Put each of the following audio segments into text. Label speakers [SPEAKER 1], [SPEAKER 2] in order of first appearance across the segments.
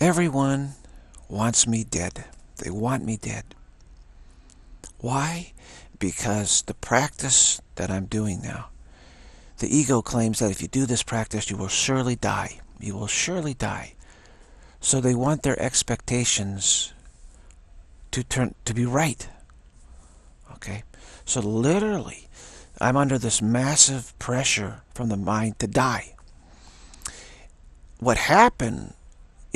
[SPEAKER 1] Everyone wants me dead. They want me dead. Why? Because the practice that I'm doing now, the ego claims that if you do this practice, you will surely die. You will surely die. So they want their expectations to turn to be right. Okay? So literally, I'm under this massive pressure from the mind to die. What happened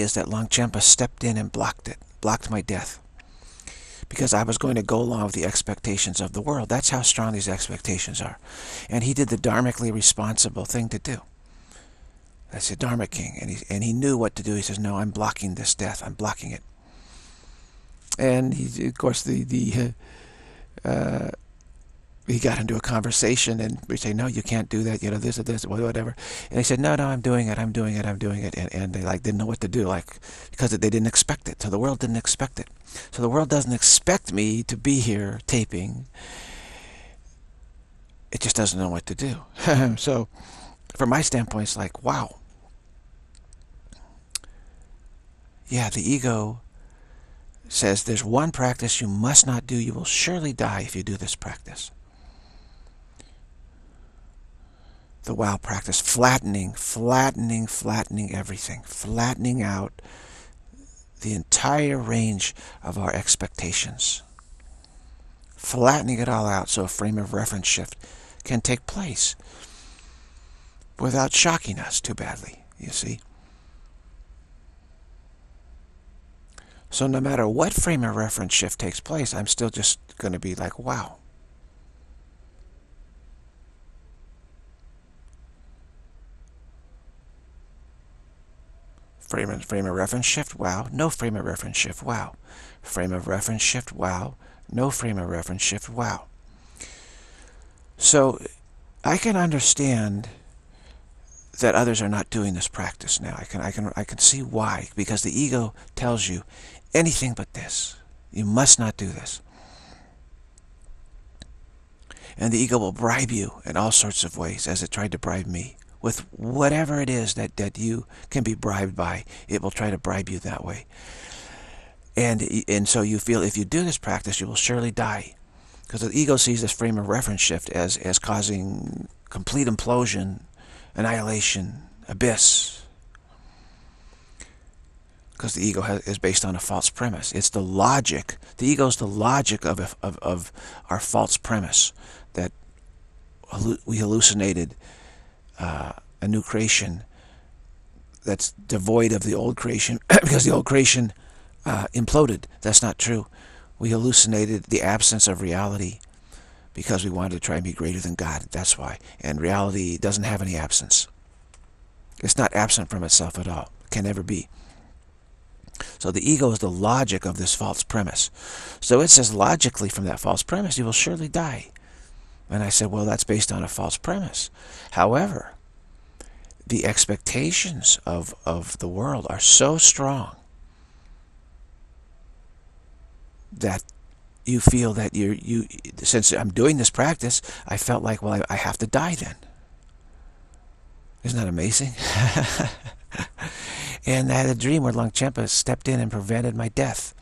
[SPEAKER 1] is that Longchenpa stepped in and blocked it, blocked my death. Because I was going to go along with the expectations of the world. That's how strong these expectations are. And he did the dharmically responsible thing to do. That's the Dharma King. And he, and he knew what to do. He says, no, I'm blocking this death. I'm blocking it. And he, of course, the, the uh, he got into a conversation and we say, no, you can't do that, you know, this or this, or whatever. And he said, no, no, I'm doing it, I'm doing it, I'm doing it. And, and they like didn't know what to do, like, because they didn't expect it. So the world didn't expect it. So the world doesn't expect me to be here taping. It just doesn't know what to do. so from my standpoint, it's like, wow. Yeah, the ego says there's one practice you must not do. You will surely die if you do this practice. The wow practice, flattening, flattening, flattening everything, flattening out the entire range of our expectations. Flattening it all out so a frame of reference shift can take place without shocking us too badly, you see. So no matter what frame of reference shift takes place, I'm still just going to be like, wow. Frame of, frame of reference shift, wow. No frame of reference shift, wow. Frame of reference shift, wow. No frame of reference shift, wow. So I can understand that others are not doing this practice now. I can, I can, I can see why. Because the ego tells you anything but this. You must not do this. And the ego will bribe you in all sorts of ways, as it tried to bribe me with whatever it is that, that you can be bribed by. It will try to bribe you that way. And, and so you feel if you do this practice, you will surely die. Because the ego sees this frame of reference shift as, as causing complete implosion, annihilation, abyss. Because the ego has, is based on a false premise. It's the logic. The ego is the logic of, of, of our false premise that we hallucinated uh, a new creation that's devoid of the old creation because the old creation uh, imploded. That's not true. We hallucinated the absence of reality because we wanted to try and be greater than God. That's why. And reality doesn't have any absence. It's not absent from itself at all. It can never be. So the ego is the logic of this false premise. So it says logically from that false premise, you will surely die. And I said, well, that's based on a false premise. However, the expectations of, of the world are so strong that you feel that you're, you, since I'm doing this practice, I felt like, well, I, I have to die then. Isn't that amazing? and I had a dream where Longchenpa stepped in and prevented my death.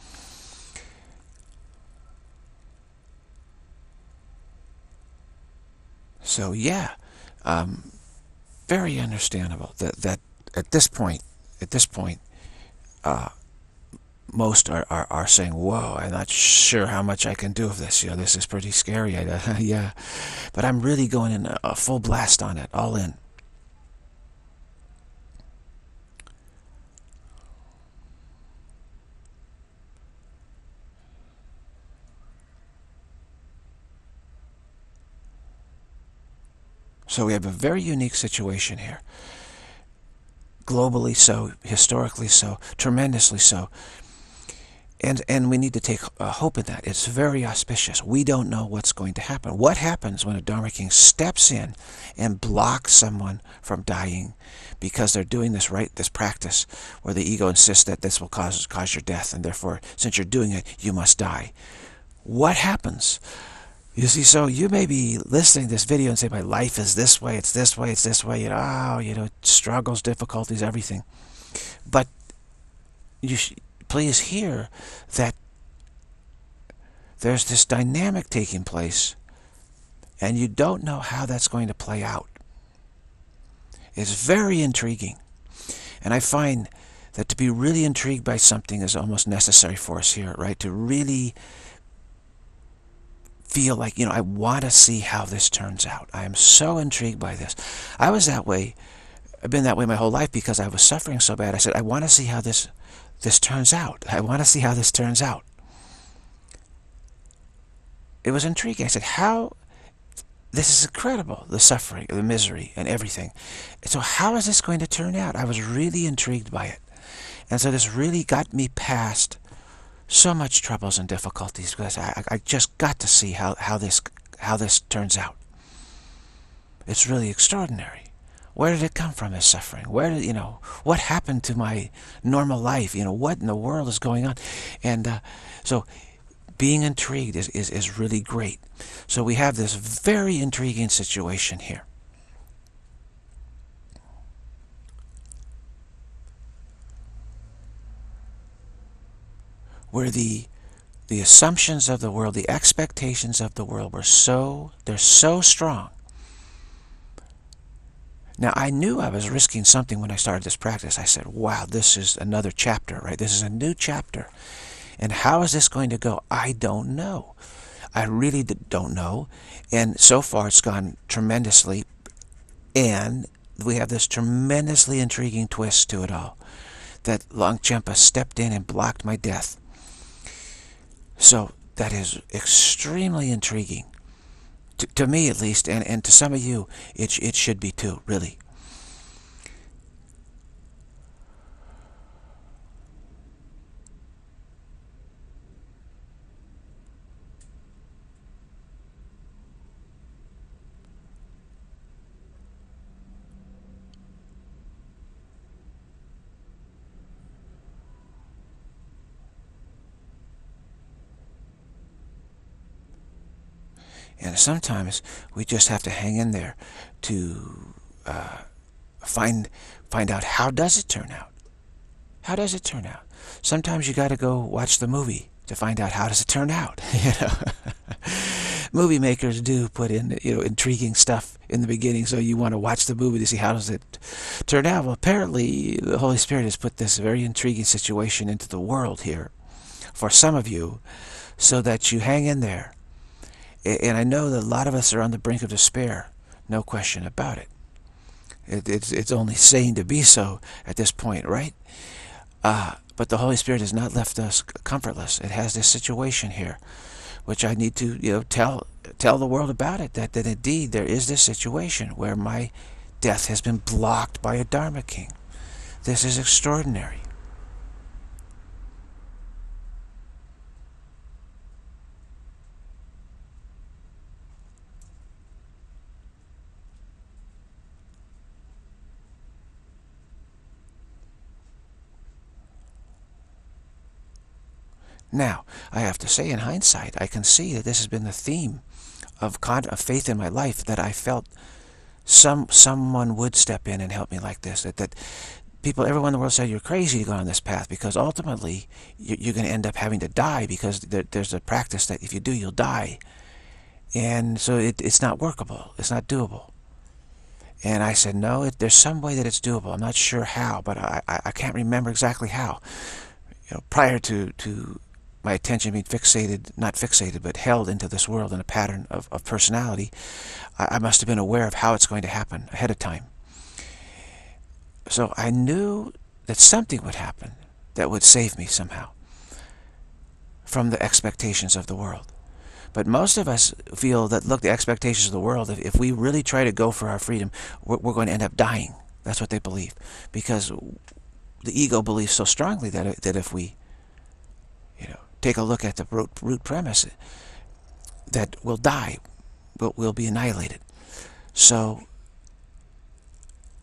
[SPEAKER 1] So yeah, um, very understandable that that at this point, at this point, uh, most are, are, are saying, whoa, I'm not sure how much I can do of this. You know, this is pretty scary. yeah, but I'm really going in a, a full blast on it, all in. So we have a very unique situation here. Globally so, historically so, tremendously so. And, and we need to take uh, hope in that. It's very auspicious. We don't know what's going to happen. What happens when a Dharma King steps in and blocks someone from dying because they're doing this right, this practice, where the ego insists that this will cause, cause your death, and therefore, since you're doing it, you must die. What happens? You see, so you may be listening to this video and say, my life is this way, it's this way, it's this way, you know, oh, you know, struggles, difficulties, everything. But you please hear that there's this dynamic taking place and you don't know how that's going to play out. It's very intriguing. And I find that to be really intrigued by something is almost necessary for us here, right? To really feel like, you know, I want to see how this turns out. I am so intrigued by this. I was that way. I've been that way my whole life because I was suffering so bad. I said, I want to see how this this turns out. I want to see how this turns out. It was intriguing. I said, how this is incredible, the suffering, the misery, and everything. So how is this going to turn out? I was really intrigued by it. And so this really got me past so much troubles and difficulties because I, I just got to see how, how, this, how this turns out. It's really extraordinary. Where did it come from, this suffering? Where did, you know, what happened to my normal life? You know, what in the world is going on? And uh, so being intrigued is, is, is really great. So we have this very intriguing situation here. Where the the assumptions of the world, the expectations of the world were so, they're so strong. Now, I knew I was risking something when I started this practice. I said, wow, this is another chapter, right? This is a new chapter. And how is this going to go? I don't know. I really don't know. And so far it's gone tremendously. And we have this tremendously intriguing twist to it all. That Longchenpa stepped in and blocked my death. So that is extremely intriguing. To, to me at least, and, and to some of you, it, it should be too, really. And sometimes we just have to hang in there to uh, find find out how does it turn out. How does it turn out? Sometimes you got to go watch the movie to find out how does it turn out. you know, movie makers do put in you know intriguing stuff in the beginning, so you want to watch the movie to see how does it turn out. Well, apparently the Holy Spirit has put this very intriguing situation into the world here for some of you, so that you hang in there and I know that a lot of us are on the brink of despair, no question about it. it it's, it's only sane to be so at this point, right? Uh, but the Holy Spirit has not left us comfortless. It has this situation here, which I need to you know tell tell the world about it. That that indeed there is this situation where my death has been blocked by a Dharma king. This is extraordinary. Now, I have to say in hindsight, I can see that this has been the theme of, of faith in my life, that I felt some someone would step in and help me like this. That, that people, everyone in the world said, you're crazy to go on this path because ultimately you're going to end up having to die because there, there's a practice that if you do, you'll die. And so it, it's not workable. It's not doable. And I said, no, it, there's some way that it's doable. I'm not sure how, but I, I, I can't remember exactly how. You know, prior to, to my attention being fixated, not fixated, but held into this world in a pattern of, of personality, I, I must have been aware of how it's going to happen ahead of time. So I knew that something would happen that would save me somehow from the expectations of the world. But most of us feel that, look, the expectations of the world, if, if we really try to go for our freedom, we're, we're going to end up dying. That's what they believe. Because the ego believes so strongly that, that if we take a look at the root, root premise that we'll die, but we'll be annihilated. So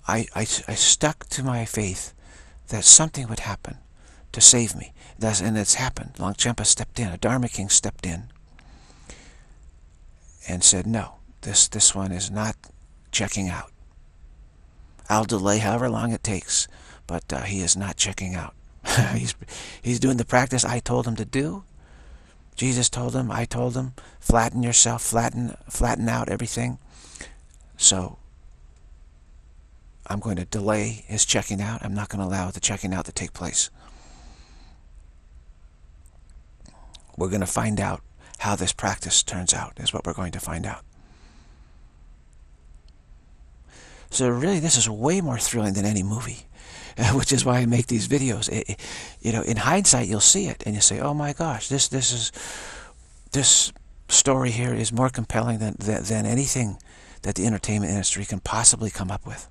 [SPEAKER 1] I, I, I stuck to my faith that something would happen to save me. That's, and it's happened. Longchenpa stepped in, a Dharma king stepped in and said, no, this, this one is not checking out. I'll delay however long it takes, but uh, he is not checking out. he's, he's doing the practice I told him to do. Jesus told him, I told him, flatten yourself, flatten, flatten out everything. So I'm going to delay his checking out. I'm not going to allow the checking out to take place. We're going to find out how this practice turns out, is what we're going to find out. So really, this is way more thrilling than any movie, which is why I make these videos. It, you know, in hindsight, you'll see it, and you say, "Oh my gosh, this this is this story here is more compelling than than, than anything that the entertainment industry can possibly come up with."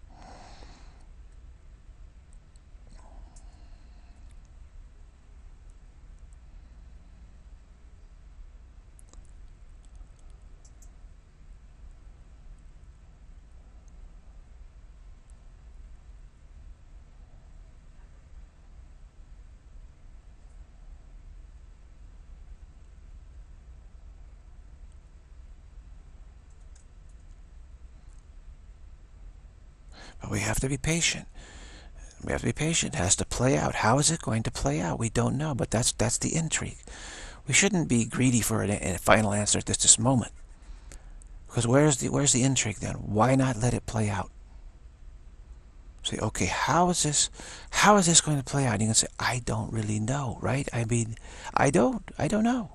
[SPEAKER 1] We have to be patient. We have to be patient. It has to play out. How is it going to play out? We don't know, but that's that's the intrigue. We shouldn't be greedy for a, a final answer at this, this moment. Because where's the where's the intrigue then? Why not let it play out? Say, okay, how is this how is this going to play out? And you can say, I don't really know, right? I mean, I don't. I don't know.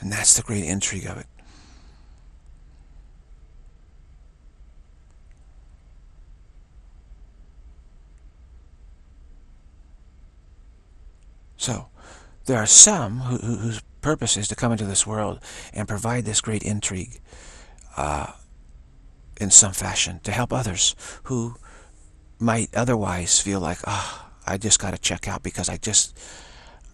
[SPEAKER 1] And that's the great intrigue of it. So, there are some who, who, whose purpose is to come into this world and provide this great intrigue uh, in some fashion to help others who might otherwise feel like, oh, I just got to check out because I just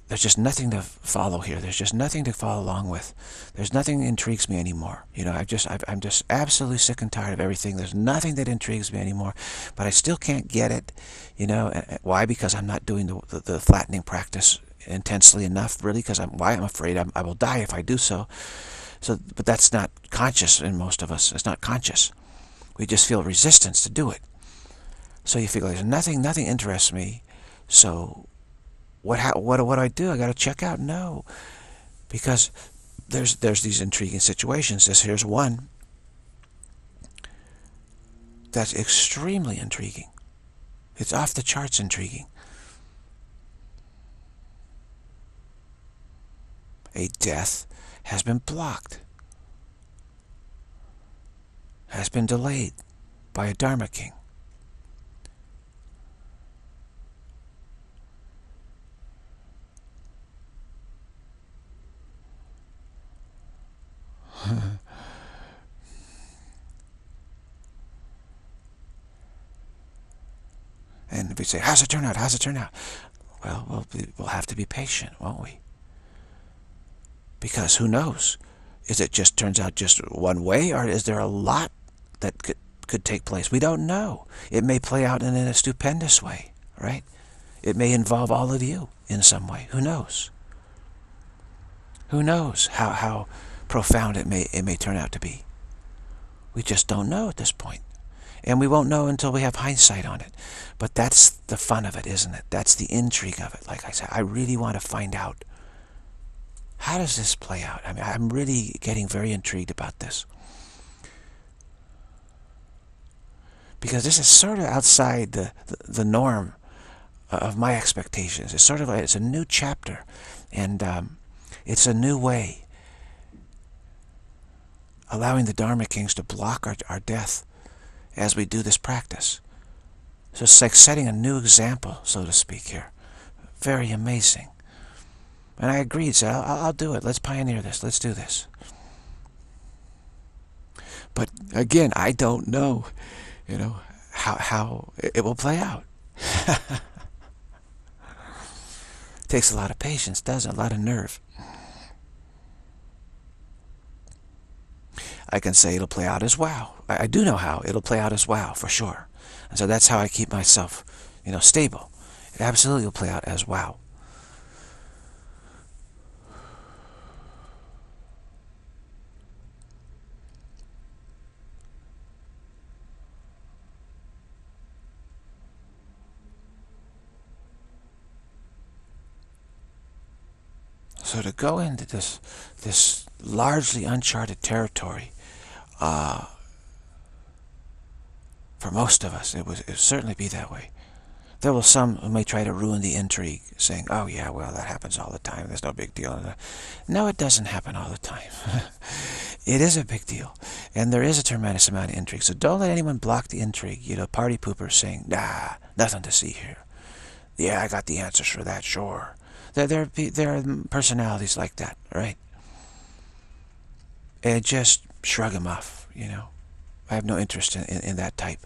[SPEAKER 1] there's just nothing to follow here. There's just nothing to follow along with. There's nothing that intrigues me anymore. You know, I've just, i am just absolutely sick and tired of everything. There's nothing that intrigues me anymore, but I still can't get it. You know, why? Because I'm not doing the, the, the flattening practice intensely enough, really, because I'm, why? I'm afraid I'm, I will die if I do so. So, but that's not conscious in most of us. It's not conscious. We just feel resistance to do it. So you feel like there's nothing, nothing interests me. So what how, what what do I do? I got to check out? No, because there's there's these intriguing situations. This here's one that's extremely intriguing. It's off the charts intriguing. A death has been blocked, has been delayed by a Dharma King. and we say, how's it turn out? How's it turn out? Well, we'll, be, we'll have to be patient, won't we? Because who knows? Is it just turns out just one way, or is there a lot that could, could take place? We don't know. It may play out in a stupendous way, right? It may involve all of you in some way. Who knows? Who knows how, how profound it may, it may turn out to be. We just don't know at this point. And we won't know until we have hindsight on it. But that's the fun of it, isn't it? That's the intrigue of it. Like I said, I really want to find out how does this play out? I mean, I'm really getting very intrigued about this. Because this is sort of outside the, the, the norm of my expectations. It's sort of like, it's a new chapter. And um, it's a new way allowing the Dharma Kings to block our, our death as we do this practice. So it's like setting a new example, so to speak here. Very amazing. And I agreed, so I'll, I'll do it. Let's pioneer this. Let's do this. But again, I don't know, you know, how, how it will play out. takes a lot of patience, doesn't it? A lot of nerve. I can say it'll play out as wow. I, I do know how. It'll play out as wow, for sure. And so that's how I keep myself you know, stable. It absolutely will play out as wow. So to go into this this largely uncharted territory, uh, for most of us, it would it certainly be that way. There will some who may try to ruin the intrigue, saying, "Oh yeah, well that happens all the time. There's no big deal." No, it doesn't happen all the time. it is a big deal, and there is a tremendous amount of intrigue. So don't let anyone block the intrigue. You know, party poopers saying, "Nah, nothing to see here." Yeah, I got the answers for that, sure. There, there, there are personalities like that, right? And just shrug them off, you know. I have no interest in, in, in that type.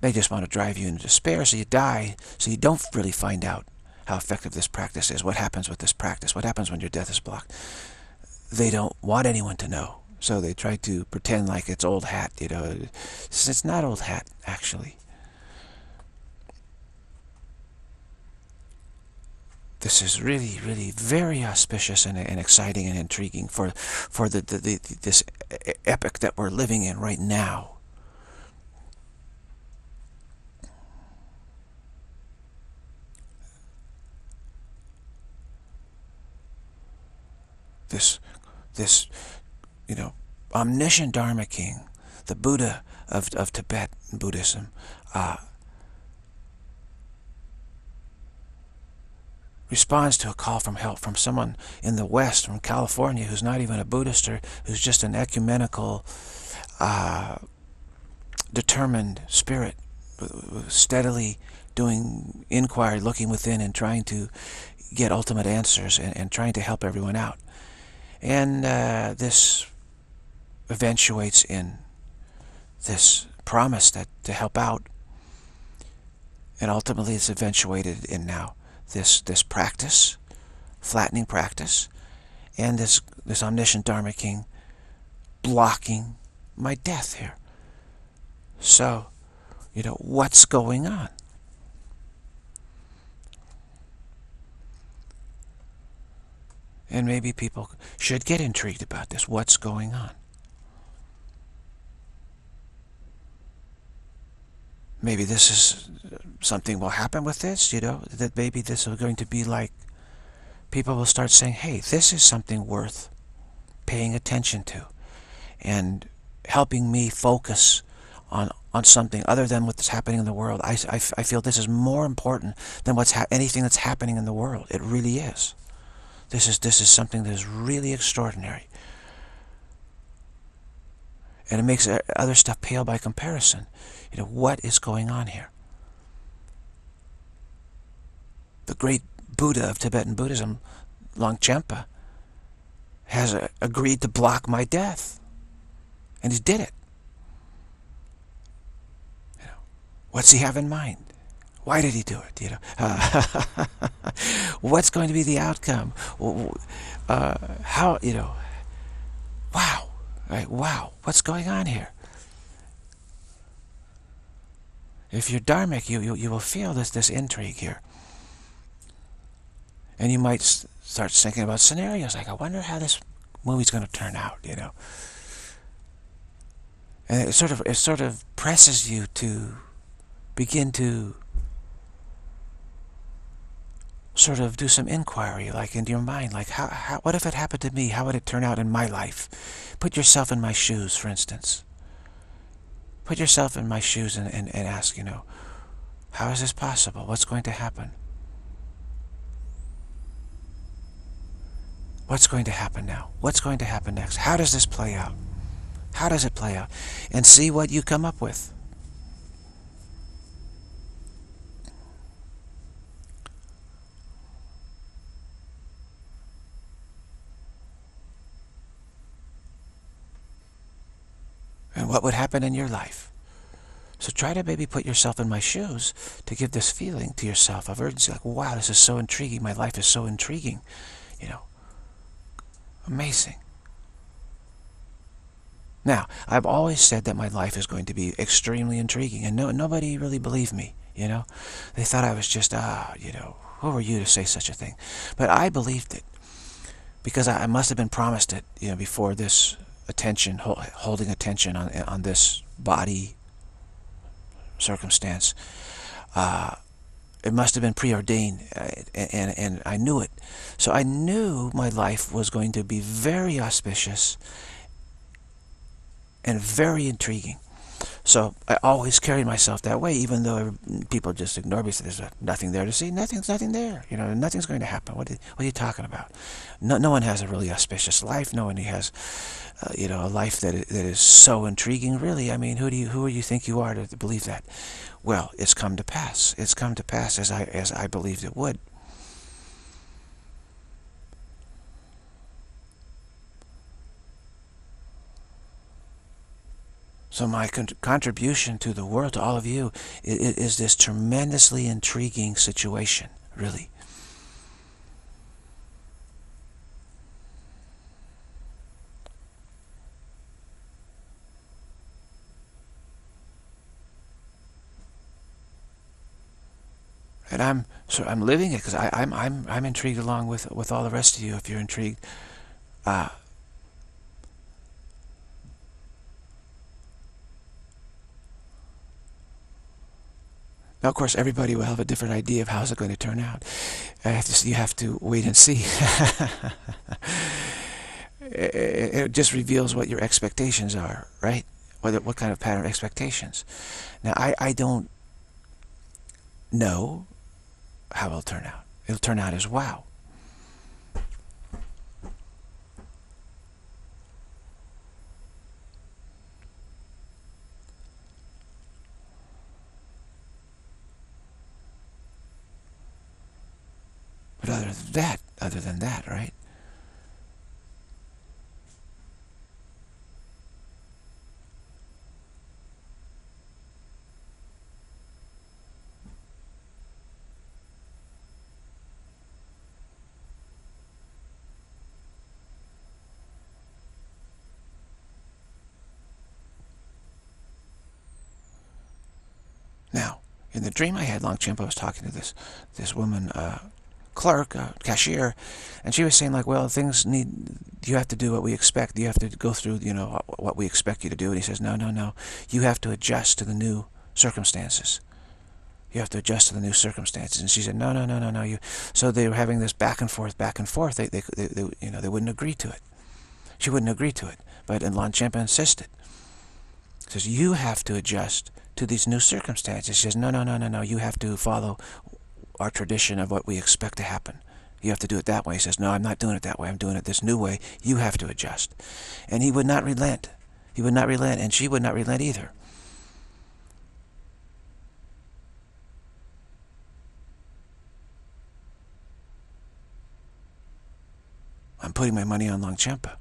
[SPEAKER 1] They just want to drive you into despair so you die, so you don't really find out how effective this practice is, what happens with this practice, what happens when your death is blocked. They don't want anyone to know, so they try to pretend like it's old hat, you know. It's not old hat, actually. This is really, really very auspicious and, and exciting and intriguing for for the, the, the, this epic that we're living in right now. This, this, you know, omniscient Dharma King, the Buddha of, of Tibet Buddhism, uh, responds to a call from help from someone in the West, from California, who's not even a Buddhist or who's just an ecumenical, uh, determined spirit, steadily doing inquiry, looking within and trying to get ultimate answers and, and trying to help everyone out. And uh, this eventuates in this promise that to help out and ultimately it's eventuated in now this this practice, flattening practice, and this this omniscient Dharma King blocking my death here. So, you know, what's going on? And maybe people should get intrigued about this. What's going on? Maybe this is uh, something will happen with this, you know, that maybe this is going to be like, people will start saying, hey, this is something worth paying attention to and helping me focus on on something other than what's happening in the world. I, I, I feel this is more important than what's anything that's happening in the world. It really is. This is this is something that is really extraordinary. And it makes uh, other stuff pale by comparison. You know, what is going on here? The great Buddha of Tibetan Buddhism, Longchenpa, has uh, agreed to block my death. And he did it. You know, what's he have in mind? Why did he do it? You know, uh, what's going to be the outcome? Uh, how you know? Wow, right? Wow, what's going on here? If you're dharmic, you, you, you will feel this, this intrigue here. And you might start thinking about scenarios like, I wonder how this movie's going to turn out, you know. And it sort of it sort of presses you to begin to sort of do some inquiry, like into your mind, like how, how what if it happened to me? How would it turn out in my life? Put yourself in my shoes, for instance. Put yourself in my shoes and, and, and ask, you know, how is this possible? What's going to happen? What's going to happen now? What's going to happen next? How does this play out? How does it play out? And see what you come up with. What would happen in your life. So try to maybe put yourself in my shoes to give this feeling to yourself of urgency, like, wow, this is so intriguing. My life is so intriguing. You know, amazing. Now, I've always said that my life is going to be extremely intriguing, and no, nobody really believed me. You know, they thought I was just ah, you know, who were you to say such a thing? But I believed it because I, must have been promised it, you know, before this attention, holding attention on on this body circumstance. Uh, it must have been preordained, uh, and, and I knew it. So I knew my life was going to be very auspicious and very intriguing. So I always carried myself that way, even though people just ignore me. Say, "There's nothing there to see. Nothing's nothing there. You know, nothing's going to happen. What, what are you talking about? No, no one has a really auspicious life. No one has, uh, you know, a life that is, that is so intriguing. Really, I mean, who do you who do you think you are to believe that? Well, it's come to pass. It's come to pass as I as I believed it would. So my con contribution to the world, to all of you, is, is this tremendously intriguing situation, really. and I'm so I'm living it because I'm I'm I'm intrigued along with with all the rest of you. If you're intrigued, uh, Now, of course, everybody will have a different idea of how's it going to turn out. Have to, you have to wait and see. it, just reveals what your expectations are, right? What, what kind of pattern expectations. Now, I, I don't know how it'll turn out. It'll turn out as wow. But other than that, other than that, right? Now, in the dream I had, Longchenpa, I was talking to this this woman, uh, clerk, uh, cashier, and she was saying like, well, things need, you have to do what we expect. You have to go through, you know, what we expect you to do. And he says, no, no, no. You have to adjust to the new circumstances. You have to adjust to the new circumstances. And she said, no, no, no, no, no. You. So they were having this back and forth, back and forth. They, they, they, they you know, they wouldn't agree to it. She wouldn't agree to it. But and Longchenpa insisted. Says, you have to adjust to these new circumstances. She says, no, no, no, no, no. You have to follow our tradition of what we expect to happen. You have to do it that way. He says, no, I'm not doing it that way. I'm doing it this new way. You have to adjust. And he would not relent. He would not relent, and she would not relent either. I'm putting my money on Longchenpa.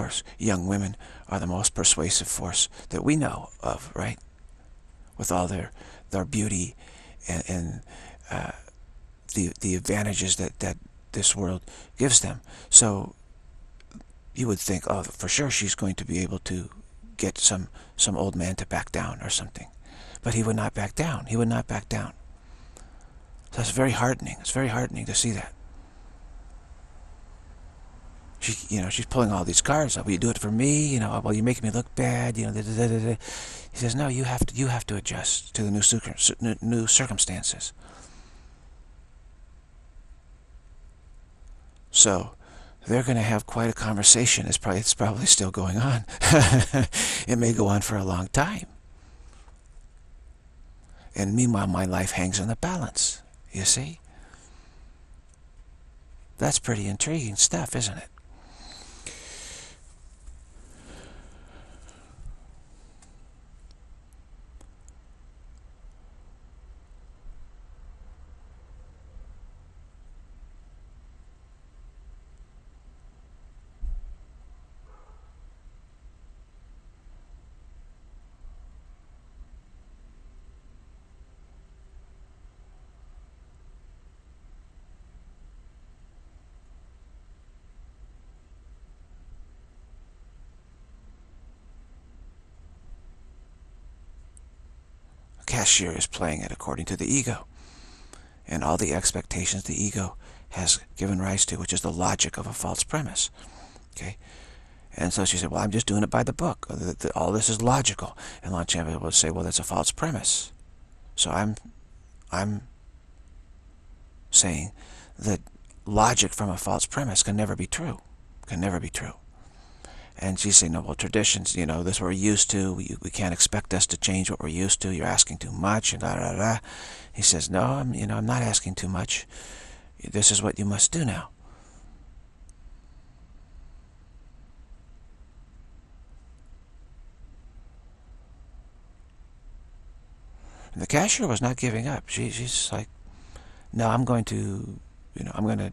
[SPEAKER 1] Course, young women are the most persuasive force that we know of, right? With all their their beauty and, and uh, the the advantages that that this world gives them. So you would think, oh, for sure she's going to be able to get some some old man to back down or something, but he would not back down. He would not back down. So that's very heartening. It's very heartening to see that. She, you know, she's pulling all these cards up. Will you do it for me? You know, well, you're making me look bad. You know, da, da, da, he says, no, you have to, you have to adjust to the new, new circumstances. So, they're going to have quite a conversation. It's probably, it's probably still going on. it may go on for a long time. And meanwhile, my life hangs in the balance. You see? That's pretty intriguing stuff, isn't it? Cashier is playing it according to the ego. And all the expectations the ego has given rise to, which is the logic of a false premise. Okay? And so she said, well, I'm just doing it by the book. All this is logical. And Longchenpa would say, well, that's a false premise. So I'm, I'm saying that logic from a false premise can never be true. Can never be true. And she's saying, no, well, traditions, you know, this we're used to. We, we can't expect us to change what we're used to. You're asking too much, and da da da. He says, no, I'm, you know, I'm not asking too much. This is what you must do now. And the cashier was not giving up. She, she's like, no, I'm going to, you know, I'm going to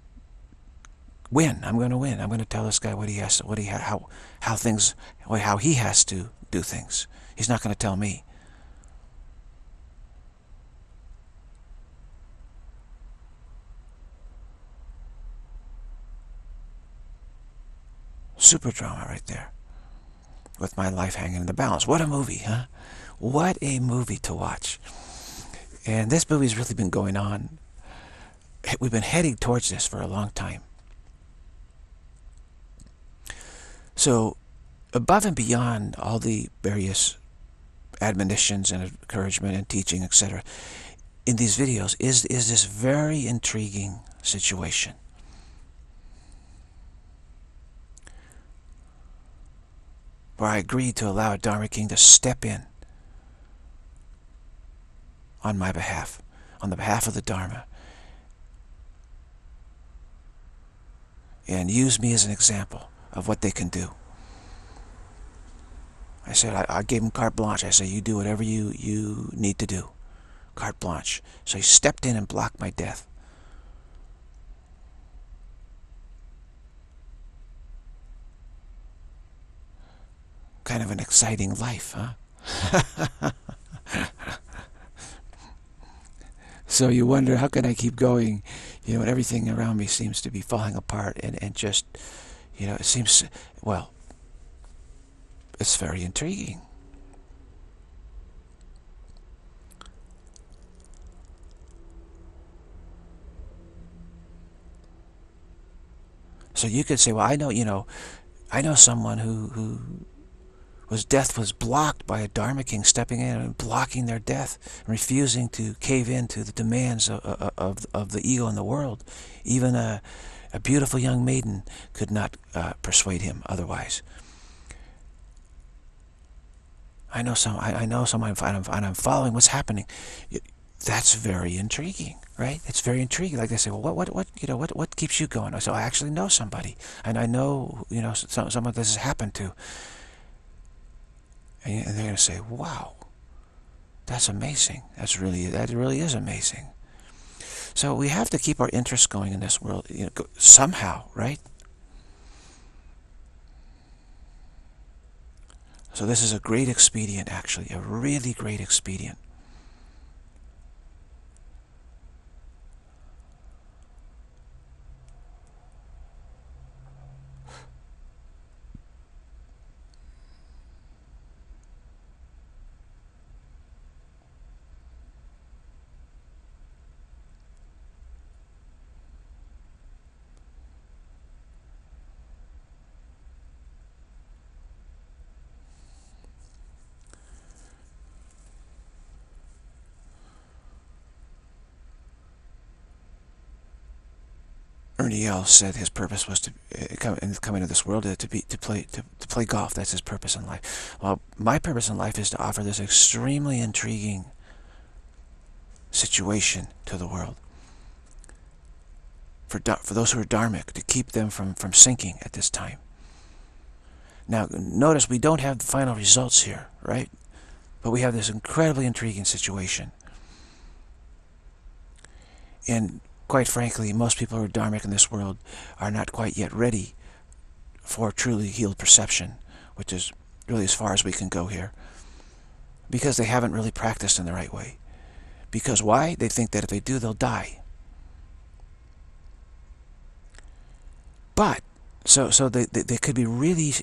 [SPEAKER 1] win. I'm going to win. I'm going to tell this guy what he has, to, what he how how things, how he has to do things. He's not going to tell me. Super drama right there. With my life hanging in the balance. What a movie, huh? What a movie to watch. And this movie's really been going on. We've been heading towards this for a long time. So above and beyond all the various admonitions and encouragement and teaching, etc., in these videos is, is this very intriguing situation. Where I agreed to allow a Dharma King to step in on my behalf, on the behalf of the Dharma, and use me as an example of what they can do. I said, I, I gave him carte blanche. I said, you do whatever you, you need to do. Carte blanche. So he stepped in and blocked my death. Kind of an exciting life, huh? so you wonder, how can I keep going? You know, everything around me seems to be falling apart and, and just you know, it seems, well, it's very intriguing. So you could say, well, I know, you know, I know someone who, who was death was blocked by a Dharma king stepping in and blocking their death and refusing to cave in to the demands of, of, of the ego in the world. Even a, a beautiful young maiden could not uh, persuade him otherwise. I know some. I, I know someone, and I'm, and I'm following what's happening. That's very intriguing, right? It's very intriguing. Like they say, well, what, what, what, you know, what, what keeps you going? I say, I actually know somebody, and I know, you know, some, someone this has happened to. And, and they're going to say, wow, that's amazing. That's really, that really is amazing. So we have to keep our interest going in this world you know, somehow, right? So this is a great expedient, actually, a really great expedient. Els said his purpose was to uh, come in coming to this world uh, to be to play to, to play golf. That's his purpose in life. Well, my purpose in life is to offer this extremely intriguing situation to the world. For for those who are dharmic, to keep them from from sinking at this time. Now, notice we don't have the final results here, right? But we have this incredibly intriguing situation. And quite frankly, most people who are dharmic in this world are not quite yet ready for truly healed perception, which is really as far as we can go here, because they haven't really practiced in the right way. Because why? They think that if they do, they'll die. But, so so they, they, they could be really,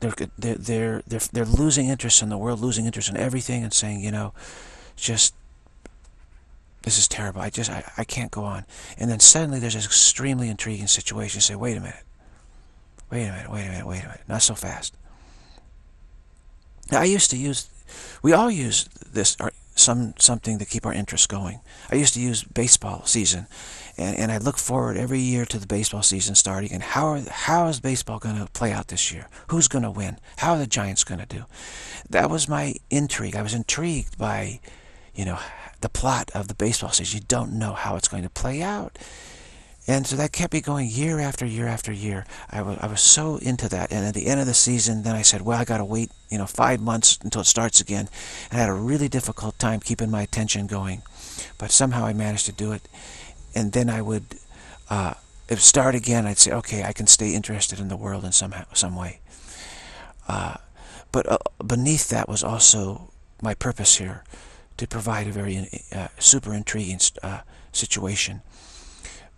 [SPEAKER 1] they're, they're, they're, they're, they're losing interest in the world, losing interest in everything, and saying, you know, just this is terrible. I just, I, I can't go on. And then suddenly there's this extremely intriguing situation. You say, wait a minute. Wait a minute, wait a minute, wait a minute. Not so fast. Now, I used to use, we all use this, or some something to keep our interest going. I used to use baseball season, and, and I look forward every year to the baseball season starting, and how, are, how is baseball going to play out this year? Who's going to win? How are the Giants going to do? That was my intrigue. I was intrigued by, you know, the plot of the baseball season. You don't know how it's going to play out. And so that kept me going year after year after year. I was, I was so into that. And at the end of the season, then I said, well, I got to wait, you know, five months until it starts again. And I had a really difficult time keeping my attention going. But somehow I managed to do it. And then I would, uh, start again, I'd say, okay, I can stay interested in the world in some, some way. Uh, but uh, beneath that was also my purpose here to provide a very uh, super intriguing uh, situation.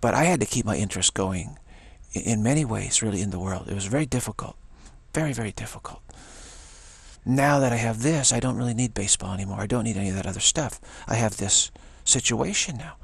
[SPEAKER 1] But I had to keep my interest going in many ways, really, in the world. It was very difficult. Very, very difficult. Now that I have this, I don't really need baseball anymore. I don't need any of that other stuff. I have this situation now.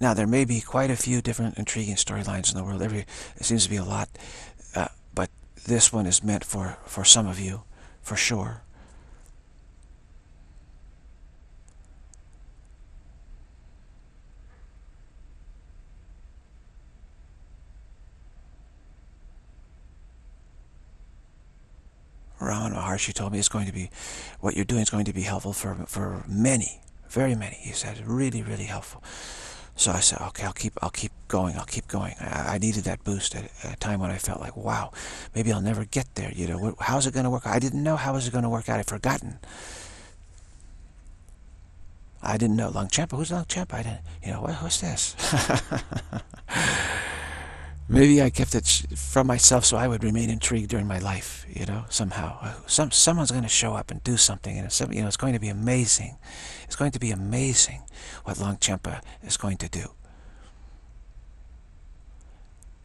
[SPEAKER 1] Now, there may be quite a few different intriguing storylines in the world. Every It seems to be a lot. Uh, but this one is meant for, for some of you, for sure. Ramana Maharshi told me it's going to be, what you're doing is going to be helpful for, for many, very many. He said, really, really helpful. So I said, okay, I'll keep, I'll keep going, I'll keep going. I, I needed that boost at, a time when I felt like, wow, maybe I'll never get there. You know, how's it going to work? I didn't know how was it going to work out. I'd forgotten. I didn't know Longchenpa. Who's Longchenpa? I didn't. You know, what, what's this? maybe I kept it from myself so I would remain intrigued during my life. You know, somehow, uh, some someone's going to show up and do something, and it's, you know, it's going to be amazing. It's going to be amazing what Longchenpa is going to do.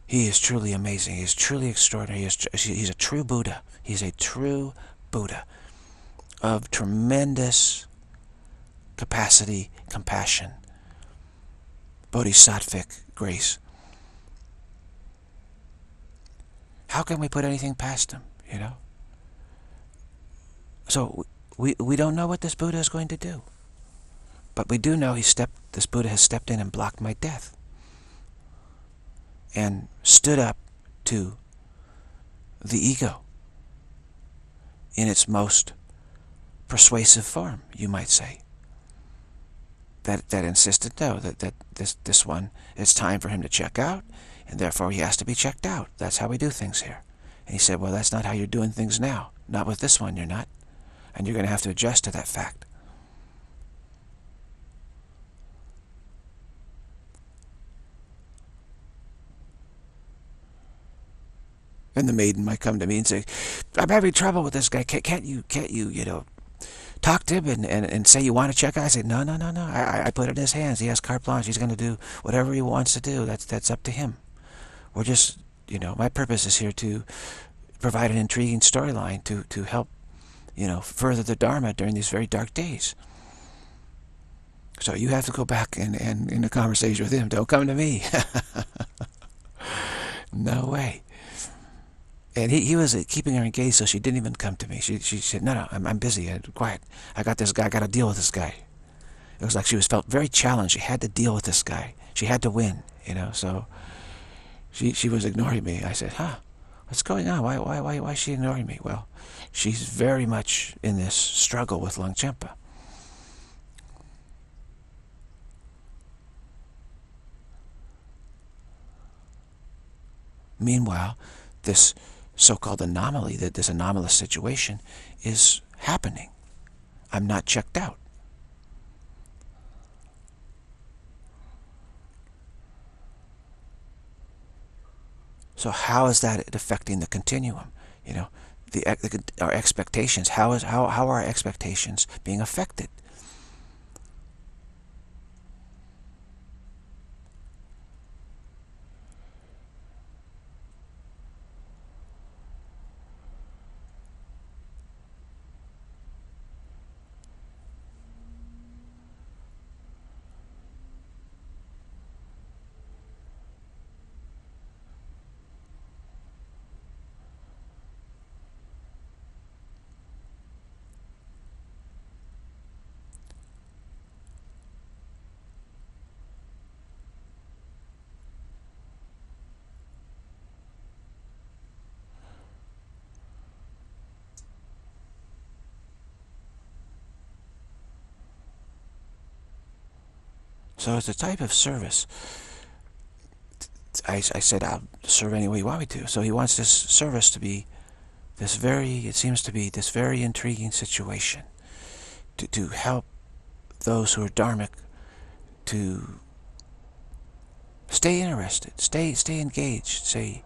[SPEAKER 1] He is truly amazing. He is truly extraordinary. He is, he's a true Buddha. He's a true Buddha of tremendous capacity, compassion, bodhisattvic grace. How can we put anything past him, you know? So we, we don't know what this Buddha is going to do. But we do know he stepped, this Buddha has stepped in and blocked my death. And stood up to the ego in its most persuasive form, you might say. That, that insisted, no, that, that this, this one, it's time for him to check out, and therefore he has to be checked out. That's how we do things here. And he said, well, that's not how you're doing things now. Not with this one, you're not. And you're going to have to adjust to that fact. And the maiden might come to me and say, I'm having trouble with this guy. Can't, you, can't you, you know, talk to him and, and, and say you want to check out? I say, no, no, no, no. I, I put it in his hands. He has carte blanche. He's going to do whatever he wants to do. That's, that's up to him. We're just, you know, my purpose is here to provide an intriguing storyline to, to help, you know, further the Dharma during these very dark days. So you have to go back and, and in a conversation with him. Don't come to me. no way. And he, he was uh, keeping her engaged, so she didn't even come to me. She, she said, no, no, I'm, I'm busy. I'm quiet. I got this guy. I got to deal with this guy. It was like she was felt very challenged. She had to deal with this guy. She had to win, you know. So she she was ignoring me. I said, huh, what's going on? Why, why, why, why is she ignoring me? Well, she's very much in this struggle with Longchenpa. Meanwhile, this so-called anomaly, that this anomalous situation is happening. I'm not checked out. So how is that affecting the continuum? You know, the, the our expectations. How is how how are our expectations being affected? So it's a type of service. I, I said, I'll serve any way you want me to. So he wants this service to be this very, it seems to be this very intriguing situation to, to help those who are dharmic to stay interested, stay stay engaged, say,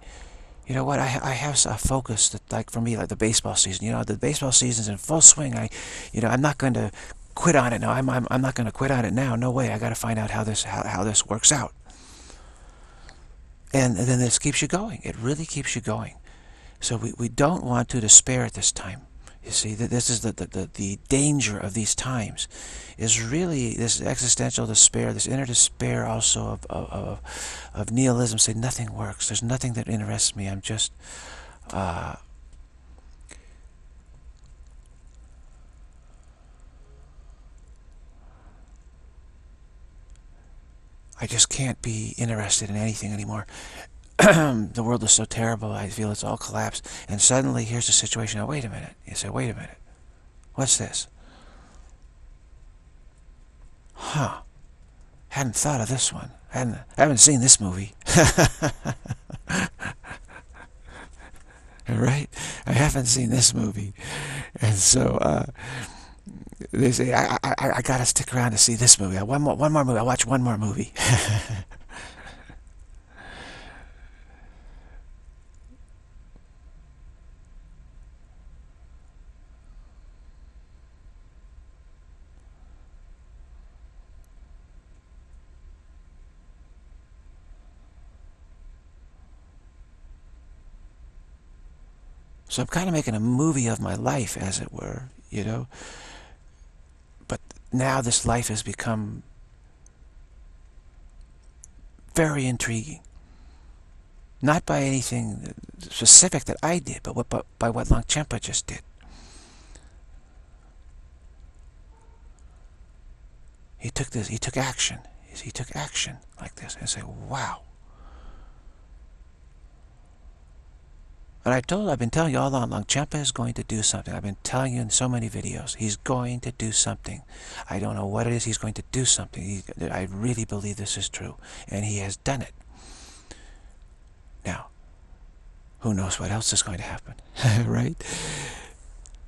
[SPEAKER 1] you know what, I, I have a focus that, like for me, like the baseball season, you know, the baseball season's in full swing. I, you know, I'm not going to quit on it. No, I'm, I'm, I'm not going to quit on it now. No way. I got to find out how this, how, how this works out. And, and then this keeps you going. It really keeps you going. So we, we don't want to despair at this time. You see, this is the, the, the, danger of these times, is really this existential despair, this inner despair also of, of, of, of nihilism, say nothing works, there's nothing that interests me, I'm just uh, I just can't be interested in anything anymore. the world is so terrible, I feel it's all collapsed. And suddenly, here's a situation. Now, wait a minute. You say, wait a minute. What's this? Huh. Hadn't thought of this one. Hadn't, I haven't seen this movie. right? I haven't seen this movie. And so, uh, they say, I, I, I gotta stick around to see this movie. One more, one more movie. I'll watch one more movie. So I'm kind of making a movie of my life, as it were, you know now this life has become very intriguing. Not by anything specific that I did, but, what, by what Longchenpa just did. He took this, he took action. He took action like this and say, wow. But I told, I've been telling you all along, Longchenpa is going to do something. I've been telling you in so many videos. He's going to do something. I don't know what it is. He's going to do something. He, I really believe this is true. And he has done it. Now, who knows what else is going to happen, right?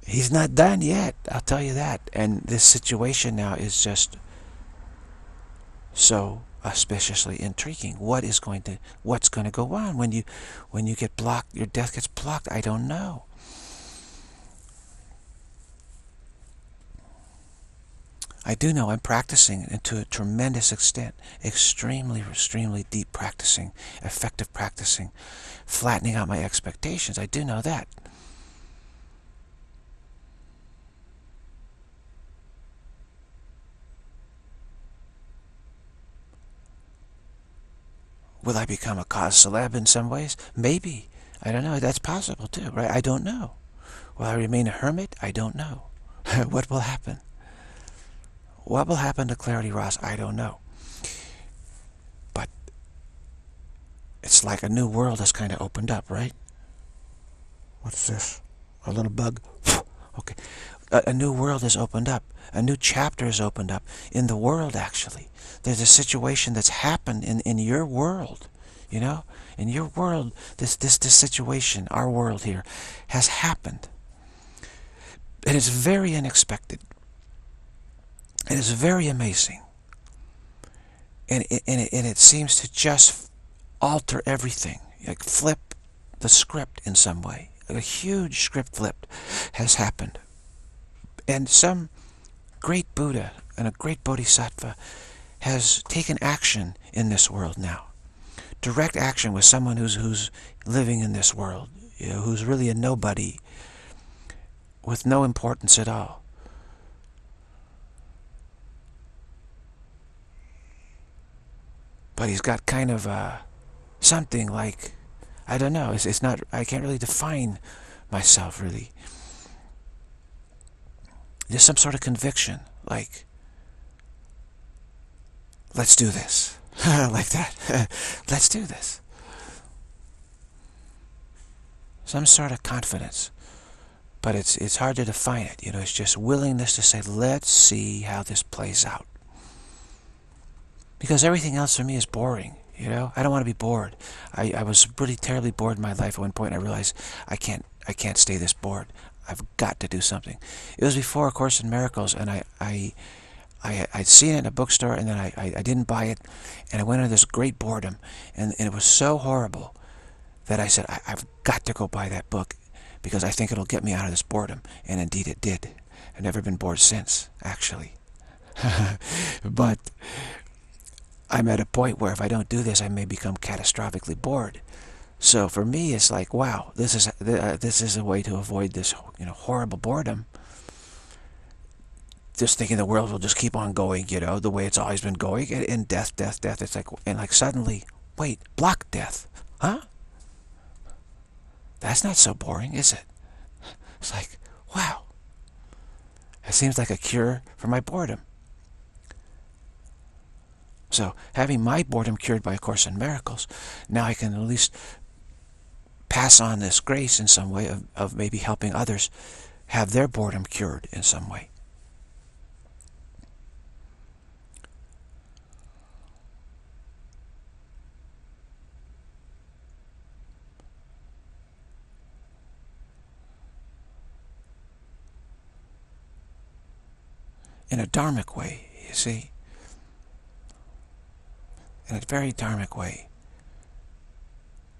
[SPEAKER 1] He's not done yet, I'll tell you that. And this situation now is just so auspiciously intriguing. What is going to, what's going to go on when you, when you get blocked, your death gets blocked? I don't know. I do know I'm practicing and to a tremendous extent, extremely, extremely deep practicing, effective practicing, flattening out my expectations. I do know that. Will I become a cause celeb in some ways? Maybe. I don't know. That's possible too, right? I don't know. Will I remain a hermit? I don't know. what will happen? What will happen to Clarity Ross? I don't know. But it's like a new world has kind of opened up, right? What's this? A little bug? okay. A, a new world has opened up. A new chapter has opened up in the world, actually. There's a situation that's happened in, in your world, you know? In your world, this, this, this situation, our world here, has happened. And it's very unexpected. It is very amazing. And it, and, it, and it seems to just alter everything, like flip the script in some way. A huge script flip has happened. And some great Buddha and a great Bodhisattva has taken action in this world now. Direct action with someone who's who's living in this world, you know, who's really a nobody with no importance at all. But he's got kind of uh, something like, I don't know, it's, it's not, I can't really define myself really. There's some sort of conviction, like, let's do this. like that. let's do this. Some sort of confidence. But it's it's hard to define it. You know, it's just willingness to say, let's see how this plays out. Because everything else for me is boring. You know, I don't want to be bored. I, I was really terribly bored in my life at one point. I realized I can't I can't stay this bored. I've got to do something. It was before A Course in Miracles, and I I I I'd seen it in a bookstore, and then I I, I didn't buy it, and I went into this great boredom, and, and it was so horrible that I said I, I've got to go buy that book because I think it'll get me out of this boredom. And indeed it did. I've never been bored since, actually. but I'm at a point where if I don't do this, I may become catastrophically bored. So for me, it's like, wow, this is uh, this is a way to avoid this you know horrible boredom. Just thinking the world will just keep on going, you know, the way it's always been going, and, and death, death, death. It's like, and like suddenly, wait, block death, huh? That's not so boring, is it? It's like, wow. It seems like a cure for my boredom. So, having my boredom cured by A Course in Miracles, now I can at least pass on this grace in some way of, of maybe helping others have their boredom cured in some way. in a dharmic way, you see. In a very dharmic way.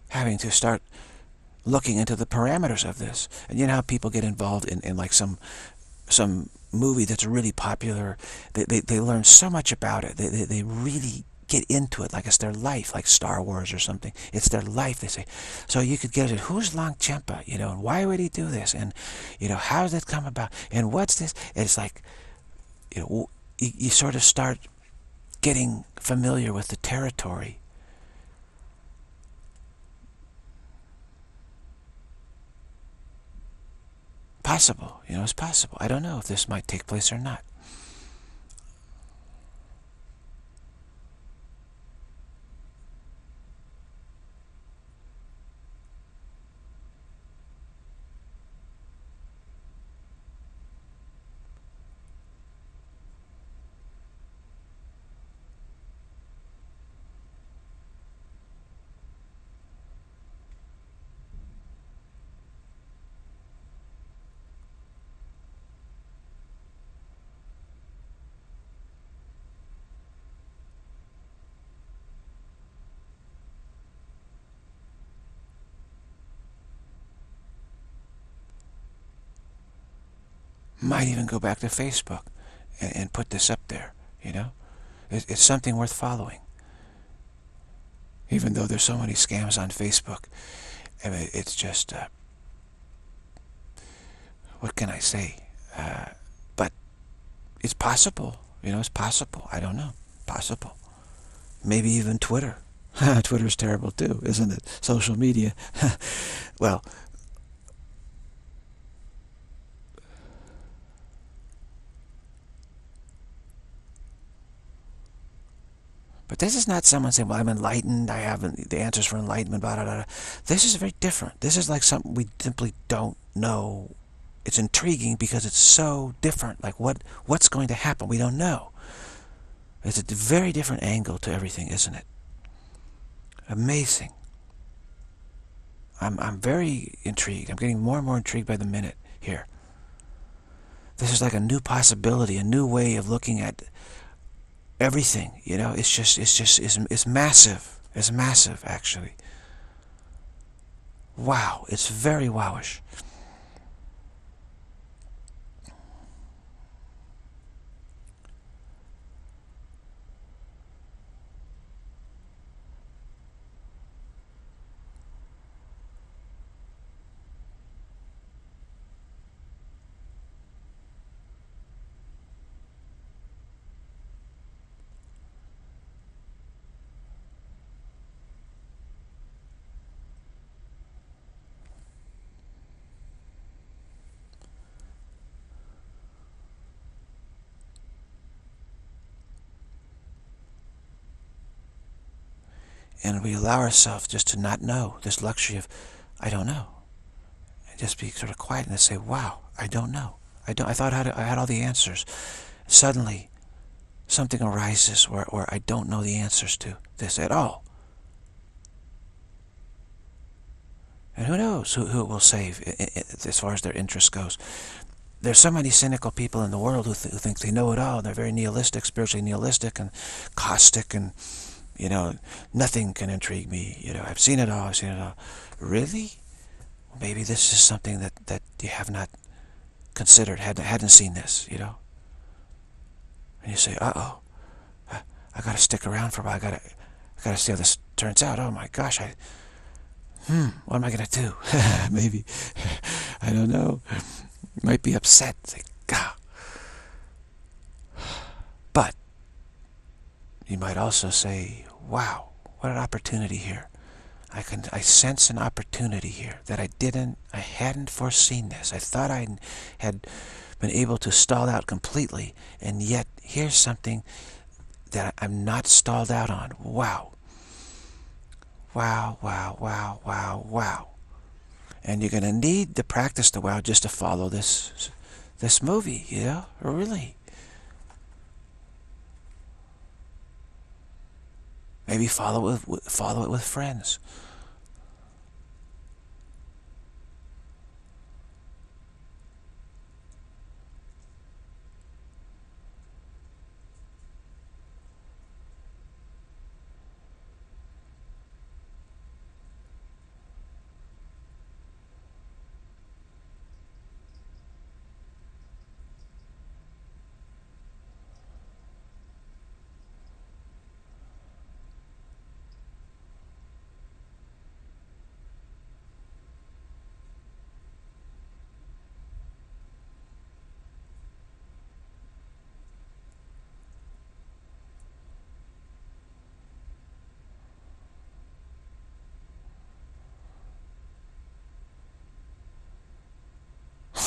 [SPEAKER 1] Having to start looking into the parameters of this. And you know how people get involved in, in like some some movie that's really popular. They, they, they learn so much about it. They, they, they really get into it like it's their life, like Star Wars or something. It's their life, they say. So you could get it, who's Longchenpa, you know, and why would he do this? And, you know, how did it come about? And what's this? It's like, you know, you, you sort of start getting familiar with the territory. Possible, you know, it's possible. I don't know if this might take place or not. Might even go back to Facebook and, and put this up there, you know? It, it's something worth following. Even though there's so many scams on Facebook, I mean, it's just, uh, what can I say? Uh, but it's possible, you know, it's possible. I don't know, possible. Maybe even Twitter. Twitter's terrible too, isn't it? Social media. well, But this is not someone saying, well, I'm enlightened, I have the answers for enlightenment, blah, blah, blah. This is very different. This is like something we simply don't know. It's intriguing because it's so different. Like what what's going to happen? We don't know. It's a very different angle to everything, isn't it? Amazing. I'm, I'm very intrigued. I'm getting more and more intrigued by the minute here. this is like a new possibility, a new way of looking at everything. You know, it's just, it's just, it's, it's massive. It's massive, actually. Wow, it's very wowish. And we allow ourselves just to not know this luxury of I don't know. And just be sort of quiet and say wow I don't know. I don't I thought I had, I had all the answers. Suddenly something arises where, where I don't know the answers to this at all. And who knows who, who it will save as far as their interest goes. There's so many cynical people in the world who, th who think they know it all. They're very nihilistic, spiritually nihilistic, and caustic, and you know, nothing can intrigue me. You know, I've seen it all. I've seen it all. Really? Maybe this is something that, that you have not considered, hadn't, hadn't seen this, you know? And you say, uh-oh, I, I got to stick around for a while. I got to I gotta see how this turns out. Oh my gosh, I, hmm, what am I to do? Maybe, I don't know. Might be upset. Like, God. But you might also say, wow, what an opportunity here. I can I sense an opportunity here that I didn't I hadn't foreseen this. I thought I had been able to stall out completely and yet here's something that I'm not stalled out on. Wow. Wow, wow, wow, wow, wow. And you're going to need to practice the wow just to follow this this movie, you know? Really. Maybe follow it with, follow it with friends.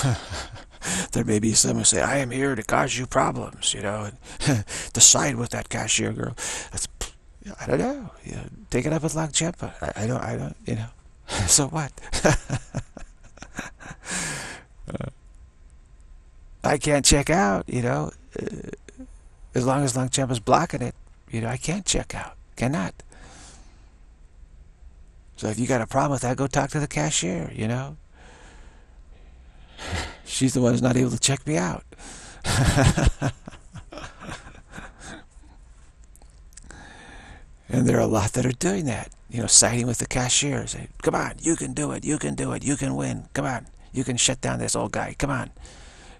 [SPEAKER 1] there may be some who say, I am here to cause you problems, you know, and decide with that cashier girl. That's, I don't know. You know, take it up with Longchenpa. I, I don't, I don't, you know. so what? uh, I can't check out, you know. Uh, as long as Longchenpa's blocking it, you know, I can't check out. Cannot. So if you got a problem with that, go talk to the cashier, you know. She's the one who's not able to check me out. and there are a lot that are doing that. You know, siding with the cashier. Say, come on, you can do it. You can do it. You can win. Come on. You can shut down this old guy. Come on.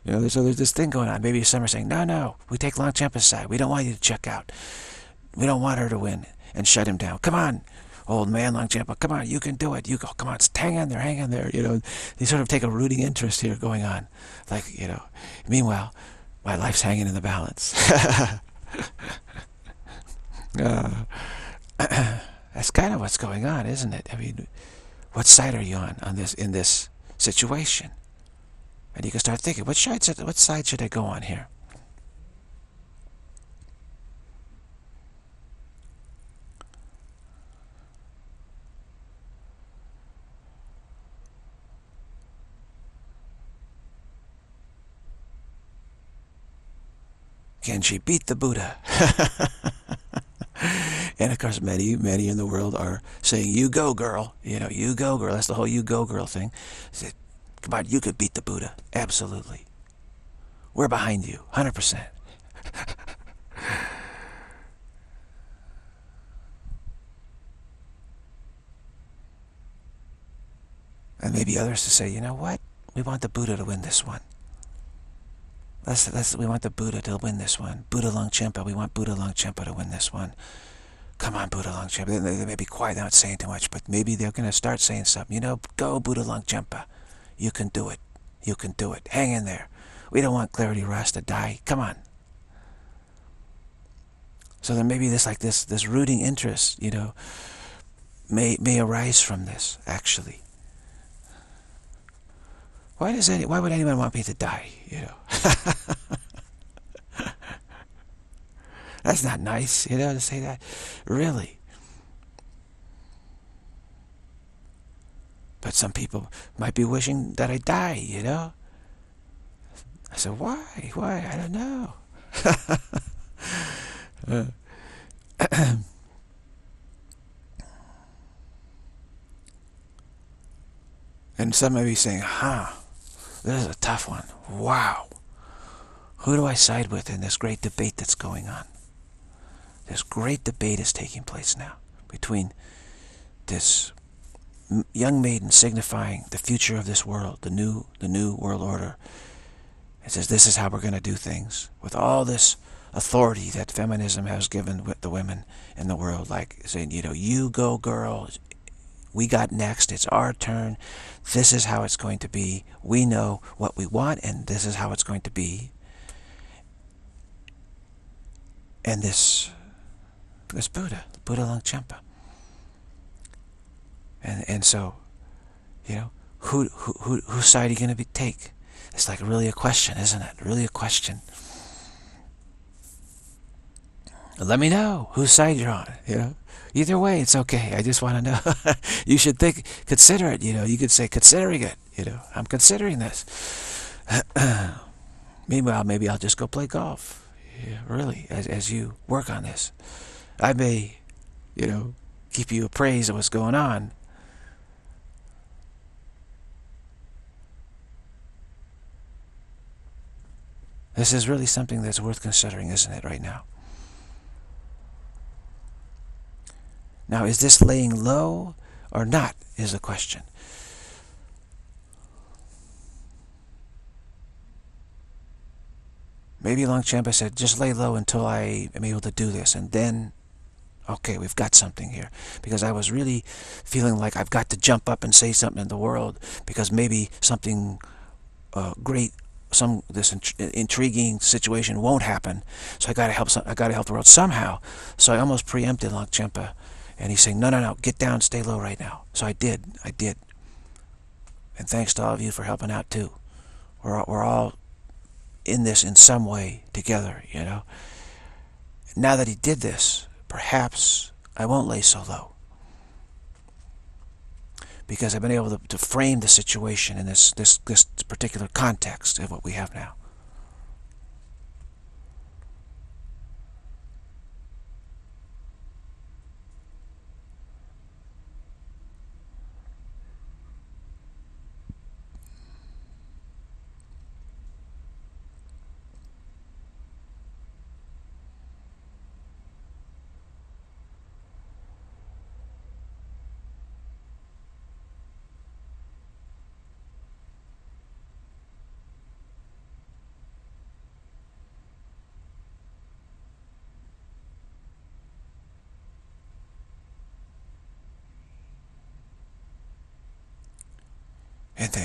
[SPEAKER 1] You know, so there's this thing going on. Maybe some are saying, no, no, we take Longchenpa's side. We don't want you to check out. We don't want her to win and shut him down. Come on old man Long Longchenpa, come on, you can do it. You go, come on, hang in there, hang in there. You know, they sort of take a rooting interest here going on. Like, you know, meanwhile, my life's hanging in the balance. uh, that's kind of what's going on, isn't it? I mean, what side are you on on this in this situation? And you can start thinking, what side what side should I go on here? Can she beat the Buddha? and of course, many, many in the world are saying, you go, girl. You know, you go, girl. That's the whole you go, girl thing. Come on, you could beat the Buddha. Absolutely. We're behind you, 100%. and maybe others to say, you know what? We want the Buddha to win this one. Let's, let's, we want the Buddha to win this one. Buddha Longchenpa, we want Buddha Longchenpa to win this one. Come on, Buddha Longchenpa. They, they may be quiet, they're not saying too much, but maybe they're going to start saying something. You know, go Buddha Longchenpa. You can do it. You can do it. Hang in there. We don't want Clarity Ross to die. Come on. So there may be this like this this rooting interest, you know, may may arise from this actually. Why does any why would anyone want me to die, you know? That's not nice, you know, to say that. Really. But some people might be wishing that I die, you know? I said, why? Why? I don't know. uh, and some may be saying, huh, this is a tough one. Wow. Who do I side with in this great debate that's going on? This great debate is taking place now between this young maiden signifying the future of this world, the new, the new world order. It says this is how we're going to do things with all this authority that feminism has given the women in the world, like saying, you know, you go girl, we got next, it's our turn, this is how it's going to be, we know what we want, and this is how it's going to be. And this, this Buddha, Buddha Longchenpa. And, and so, you know, who, who, who, whose side are you going to be take? It's like really a question, isn't it? Really a question. Let me know whose side you're on, you know. Either way, it's okay. I just want to know. you should think, consider it, you know. You could say, considering it, you know. I'm considering this. Meanwhile, maybe I'll just go play golf. Yeah, really, as, as you work on this. I may, you know, keep you appraised of what's going on, This is really something that's worth considering, isn't it, right now? Now, is this laying low or not, is the question. Maybe Longchenpa said, just lay low until I am able to do this, and then, okay, we've got something here. Because I was really feeling like I've got to jump up and say something in the world, because maybe something uh, great some this int intriguing situation won't happen. So I got to help. Some, I got to help the world somehow. So I almost preempted Longchenpa, and he's saying, "No, no, no, get down, stay low right now." So I did. I did. And thanks to all of you for helping out too. We're all, we're all in this in some way together, you know. Now that he did this, perhaps I won't lay so low because I've been able to, to frame the situation in this, this, this particular context of what we have now.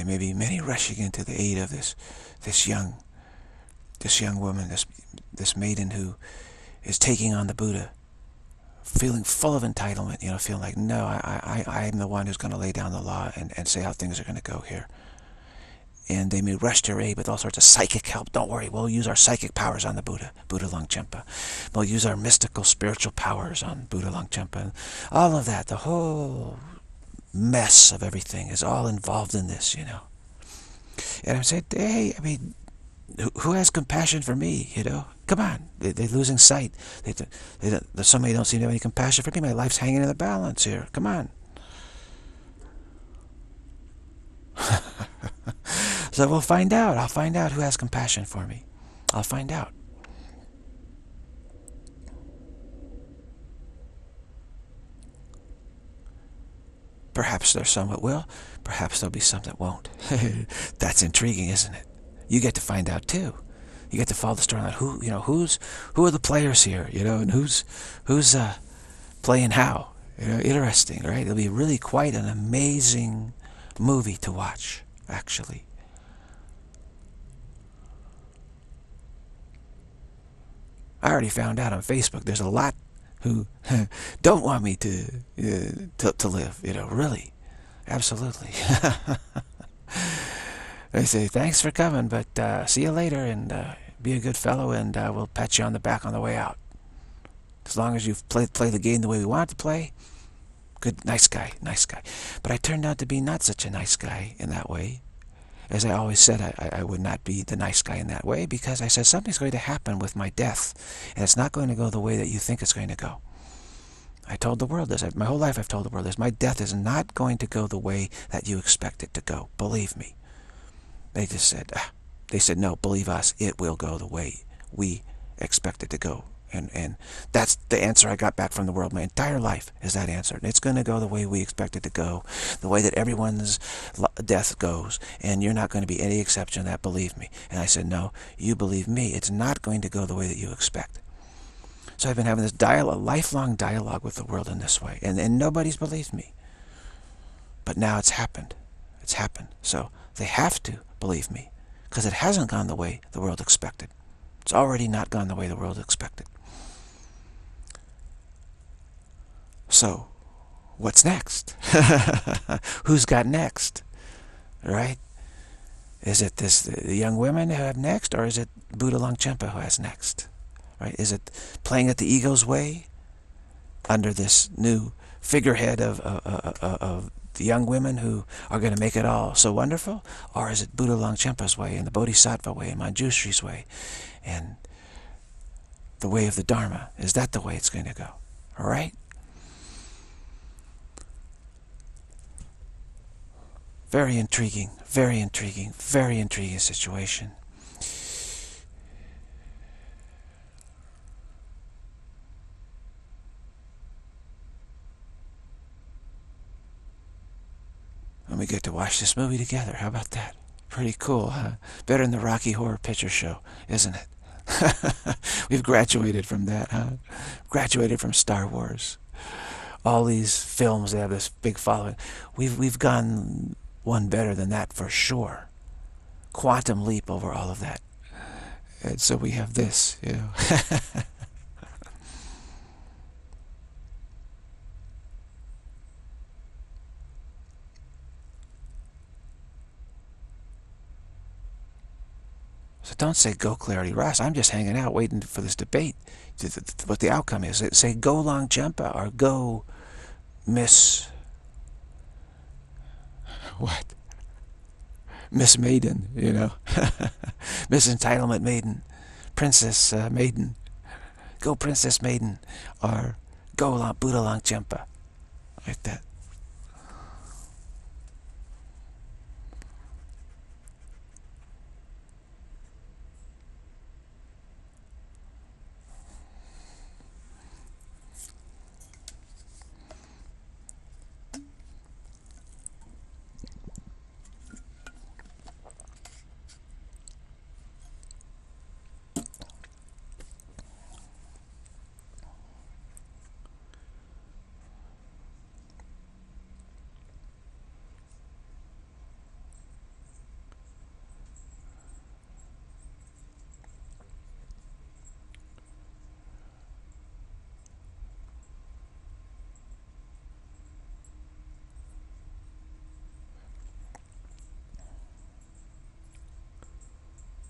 [SPEAKER 1] May be many rushing into the aid of this this young this young woman, this this maiden who is taking on the Buddha, feeling full of entitlement, you know, feeling like, no, I, I, I am the one who's going to lay down the law and, and say how things are going to go here. And they may rush to aid with all sorts of psychic help. Don't worry, we'll use our psychic powers on the Buddha, Buddha Longchenpa. We'll use our mystical spiritual powers on Buddha Longchenpa. All of that, the whole mess of everything is all involved in this, you know. And I'm saying, hey, I mean, who has compassion for me, you know? Come on, they, are losing sight. They, they, they, somebody don't seem to have any compassion for me. My life's hanging in the balance here. Come on. so we'll find out. I'll find out who has compassion for me. I'll find out. Perhaps there's some that will. Perhaps there'll be some that won't. That's intriguing, isn't it? You get to find out too. You get to follow the story on who you know who's who are the players here, you know, and who's who's uh, playing how. You know, interesting, right? It'll be really quite an amazing movie to watch, actually. I already found out on Facebook there's a lot who don't want me to, uh, to, to live, you know, really. Absolutely. they say, thanks for coming, but uh, see you later and uh, be a good fellow and uh, we'll pat you on the back on the way out. As long as you've played play the game the way we want to play, good, nice guy, nice guy. But I turned out to be not such a nice guy in that way. As I always said, I, I would not be the nice guy in that way because I said something's going to happen with my death and it's not going to go the way that you think it's going to go. I told the world this. My whole life I've told the world this. My death is not going to go the way that you expect it to go. Believe me. They just said, ah. they said, no, believe us. It will go the way we expect it to go. And, and that's the answer I got back from the world. My entire life is that answer. And it's going to go the way we expect it to go, the way that everyone's death goes. And you're not going to be any exception to that, believe me. And I said, no, you believe me. It's not going to go the way that you expect. So I've been having this dialogue, lifelong dialogue with the world in this way. And, and nobody's believed me. But now it's happened. It's happened. So they have to believe me. Because it hasn't gone the way the world expected. It's already not gone the way the world expected. So, what's next? Who's got next? Right? Is it this the young women who have next, or is it Buddha Longchenpa who has next? Right? Is it playing at the ego's way under this new figurehead of, of the young women who are going to make it all so wonderful? Or is it Buddha Longchenpa's way and the Bodhisattva way and Manjushri's way and the way of the Dharma? Is that the way it's going to go? All right? Very intriguing, very intriguing, very intriguing situation. And we get to watch this movie together. How about that? Pretty cool, huh? Better than the Rocky Horror Picture Show, isn't it? We've graduated from that, huh? Graduated from Star Wars. All these films, they have this big following. We've, we've gone one better than that for sure. Quantum leap over all of that. And so we have this, you know. So don't say go Clarity Ross. I'm just hanging out waiting for this debate, what the outcome is. Say go Longchenpa or go Miss what? Miss Maiden, you know. Miss Entitlement Maiden. Princess uh, Maiden. Go Princess Maiden. Or go Long, Buddha Longchenpa. Like that.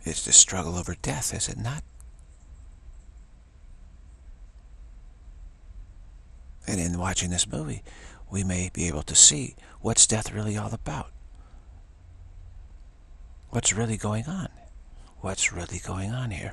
[SPEAKER 1] It's the struggle over death, is it not? And in watching this movie, we may be able to see what's death really all about. What's really going on? What's really going on here?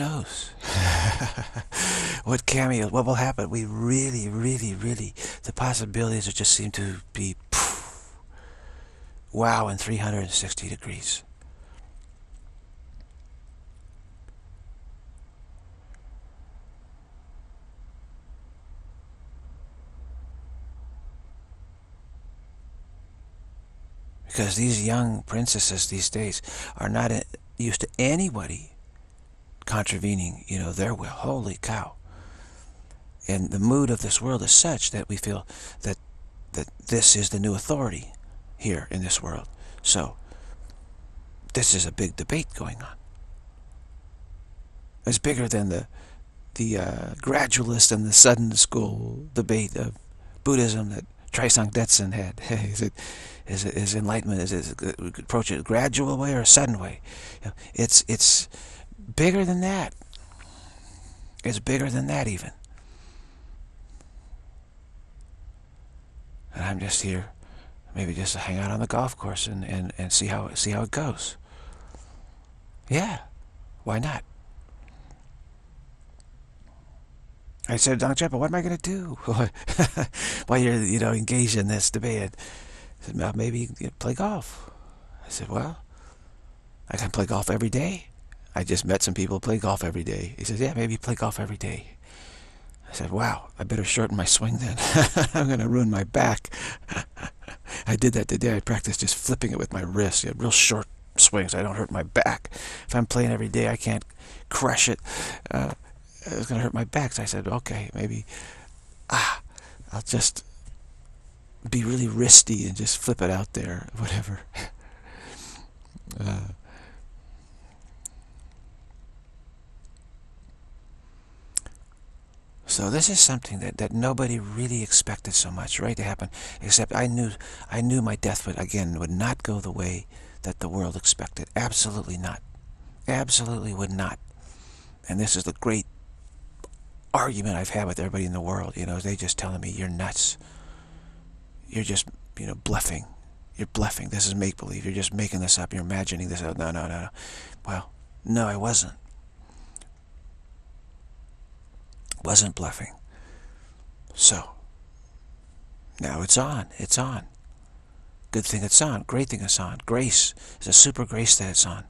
[SPEAKER 1] Knows? what cameos, what will happen? We really, really, really, the possibilities just seem to be poof, wow in 360 degrees. Because these young princesses these days are not uh, used to anybody contravening, you know, their will. Holy cow. And the mood of this world is such that we feel that that this is the new authority here in this world. So, this is a big debate going on. It's bigger than the the uh, gradualist and the sudden school debate of Buddhism that Trisong Detsen had. is it is it is enlightenment? Is it approach it a gradual way or a sudden way? It's it's bigger than that. It's bigger than that even. And I'm just here, maybe just to hang out on the golf course and, and, and see how see how it goes. Yeah, why not? I said, Longchenpa, what am I going to do while you're, you know, engaged in this debate? I said, well, maybe you can play golf. I said, well, I can play golf every day. I just met some people play golf every day. He says, yeah, maybe play golf every day. I said, wow, I better shorten my swing then. I'm going to ruin my back. I did that today. I practiced just flipping it with my wrist. You real short swings. I don't hurt my back. If I'm playing every day, I can't crush it. Uh, it's going to hurt my back. So I said, okay, maybe, ah, I'll just be really wristy and just flip it out there, whatever. uh, So this is something that, that nobody really expected so much, right, to happen. Except I knew I knew my death would again would not go the way that the world expected. Absolutely not. Absolutely would not. And this is the great argument I've had with everybody in the world. You know, they just telling me you're nuts. You're just you know bluffing. You're bluffing. This is make believe. You're just making this up. You're imagining this. No, no, no, no. Well, no, I wasn't. Wasn't bluffing. So, now it's on. It's on. Good thing it's on. Great thing it's on. Grace is a super grace that it's on.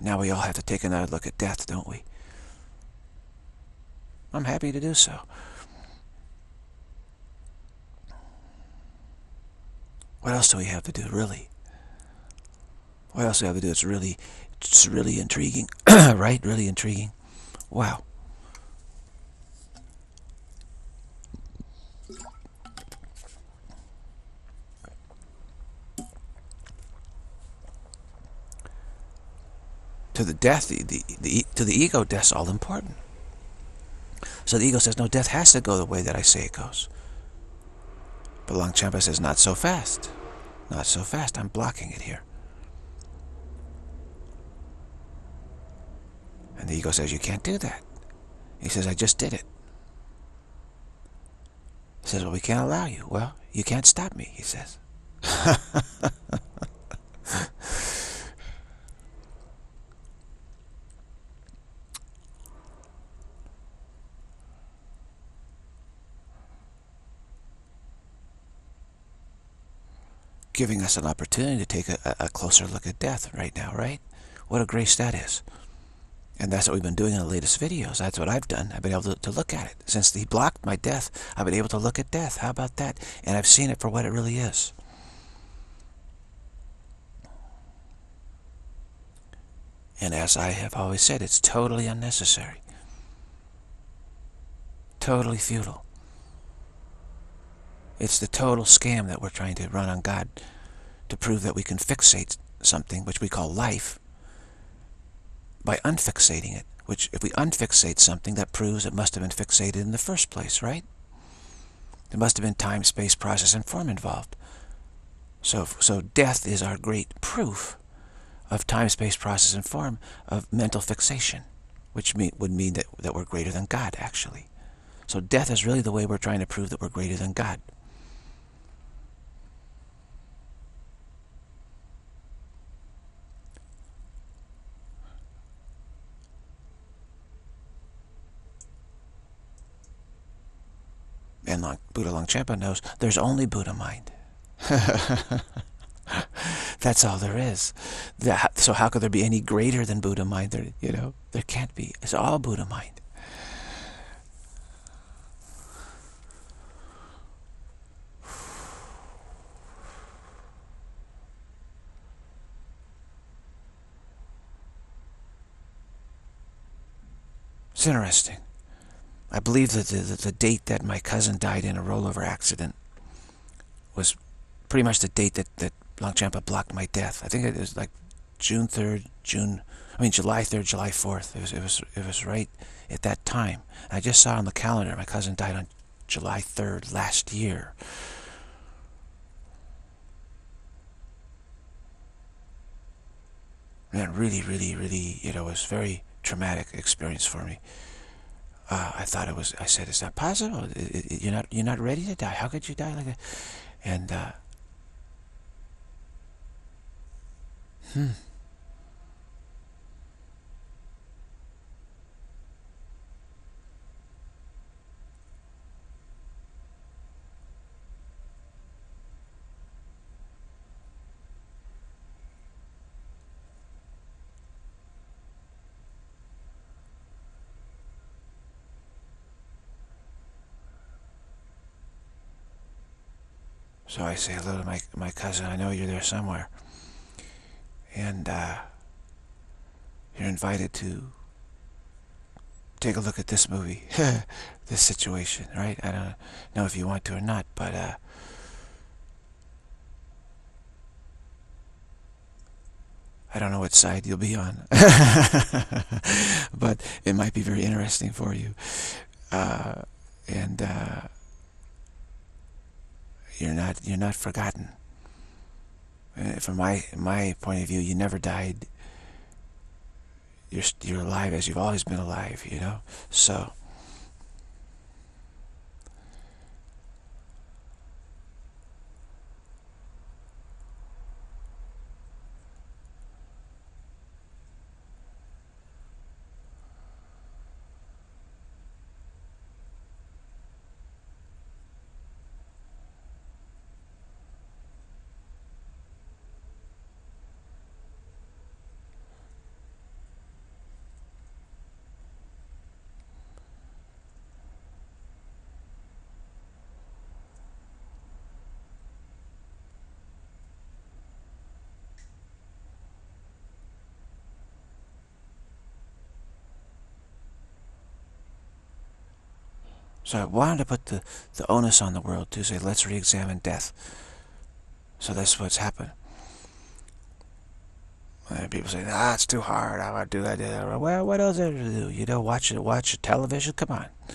[SPEAKER 1] Now we all have to take another look at death, don't we? I'm happy to do so. What else do we have to do, really? What else do we have to do? It's really, it's really intriguing, right? Really intriguing. Wow. To the death, the, the, the, to the ego, death's all important. So the ego says, no, death has to go the way that I say it goes. But Longchenpa says, not so fast. Not so fast. I'm blocking it here. And the ego says, you can't do that. He says, I just did it. He says, well, we can't allow you. Well, you can't stop me, he says. giving us an opportunity to take a, a closer look at death right now, right? What a grace that is. And that's what we've been doing in the latest videos. That's what I've done. I've been able to, to, look at it. Since he blocked my death, I've been able to look at death. How about that? And I've seen it for what it really is. And as I have always said, it's totally unnecessary. Totally futile. It's the total scam that we're trying to run on God to prove that we can fixate something, which we call life, by unfixating it. Which, if we unfixate something, that proves it must have been fixated in the first place, right? There must have been time, space, process, and form involved. So, so death is our great proof of time, space, process, and form of mental fixation, which mean, would mean that, that we're greater than God, actually. So death is really the way we're trying to prove that we're greater than God. Long, Buddha Longchenpa knows there's only Buddha mind. That's all there is. So how could there be any greater than Buddha mind? There, you know, there can't be. It's all Buddha mind. It's interesting. I believe that the, the, the, date that my cousin died in a rollover accident was pretty much the date that, that Longchenpa blocked my death. I think it was like June 3rd, June, I mean July 3rd, July 4th. It was, it was, it was right at that time. I just saw on the calendar my cousin died on July 3rd last year. And really, really, really, you know, it was very traumatic experience for me. Uh, I thought it was. I said, "Is that possible? You're not. You're not ready to die. How could you die like that?" And uh, hmm. So I say hello to my, my cousin. I know you're there somewhere. And uh, you're invited to take a look at this movie, this situation, right? I don't know if you want to or not, but uh, I don't know what side you'll be on, but it might be very interesting for you. Uh, and uh, you're not you're not forgotten. Uh, from my my point of view, you never died. You're you're alive as you've always been alive, you know. So. So I wanted to put the, the onus on the world to say, let's re-examine death. So that's what's happened. And people say, ah, too hard. I want to do that. Well, what else is there to do? You know, watch watch television. Come on. I'm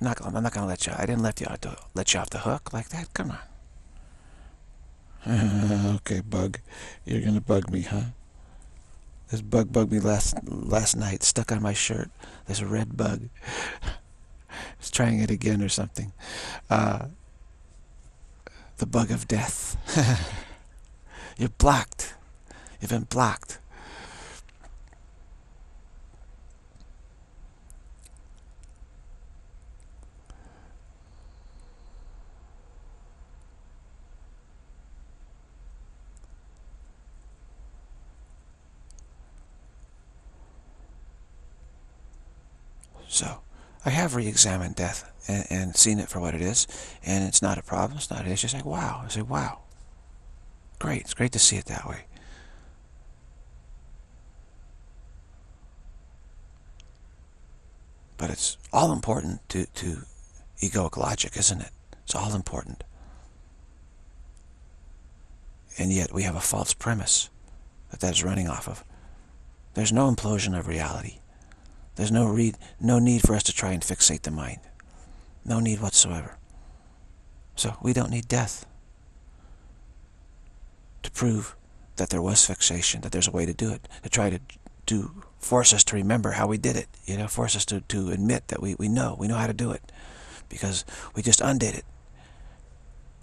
[SPEAKER 1] not, I'm not going to let you. I didn't let you let you off the hook like that. Come on. okay, bug. You're gonna bug me, huh? This bug bugged me last last night. Stuck on my shirt. There's a red bug. It's trying it again or something. Uh, the bug of death. You're blocked. You've been blocked. So. I have re-examined death and, and, seen it for what it is, and it's not a problem. It's not. It's just like wow. I say wow. Great. It's great to see it that way. But it's all important to to egoic logic, isn't it? It's all important. And yet we have a false premise that that's running off of. There's no implosion of reality. There's no, read, no need for us to try and fixate the mind. No need whatsoever. So we don't need death to prove that there was fixation, that there's a way to do it, to try to to force us to remember how we did it, you know, force us to, to admit that we, we know, we know how to do it, because we just undid it.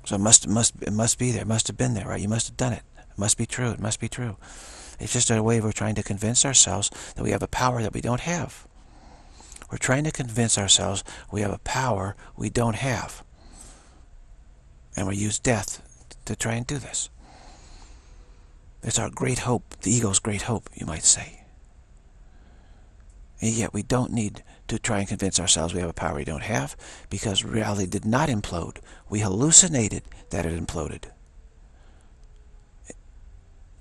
[SPEAKER 1] So it must, must, it must be there, it must have been there, right? You must have done it. It must be true, it must be true. It's just a way of trying to convince ourselves that we have a power that we don't have. We're trying to convince ourselves we have a power we don't have. And we use death to try and do this. It's our great hope, the ego's great hope, you might say. And yet we don't need to try and convince ourselves we have a power we don't have because reality did not implode. We hallucinated that it imploded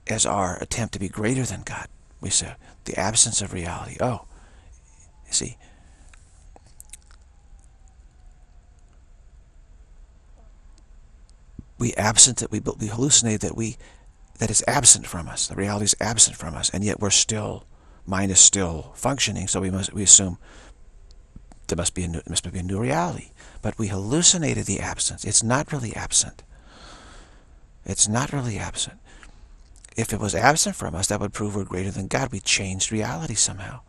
[SPEAKER 1] as our attempt to be greater than God. We say the absence of reality. Oh, you see, we absent that we we hallucinate that we that is absent from us. The reality is absent from us, and yet we're still mind is still functioning. So we must we assume there must be a new, must be a new reality. But we hallucinated the absence. It's not really absent. It's not really absent. If it was absent from us, that would prove we're greater than God. We changed reality somehow.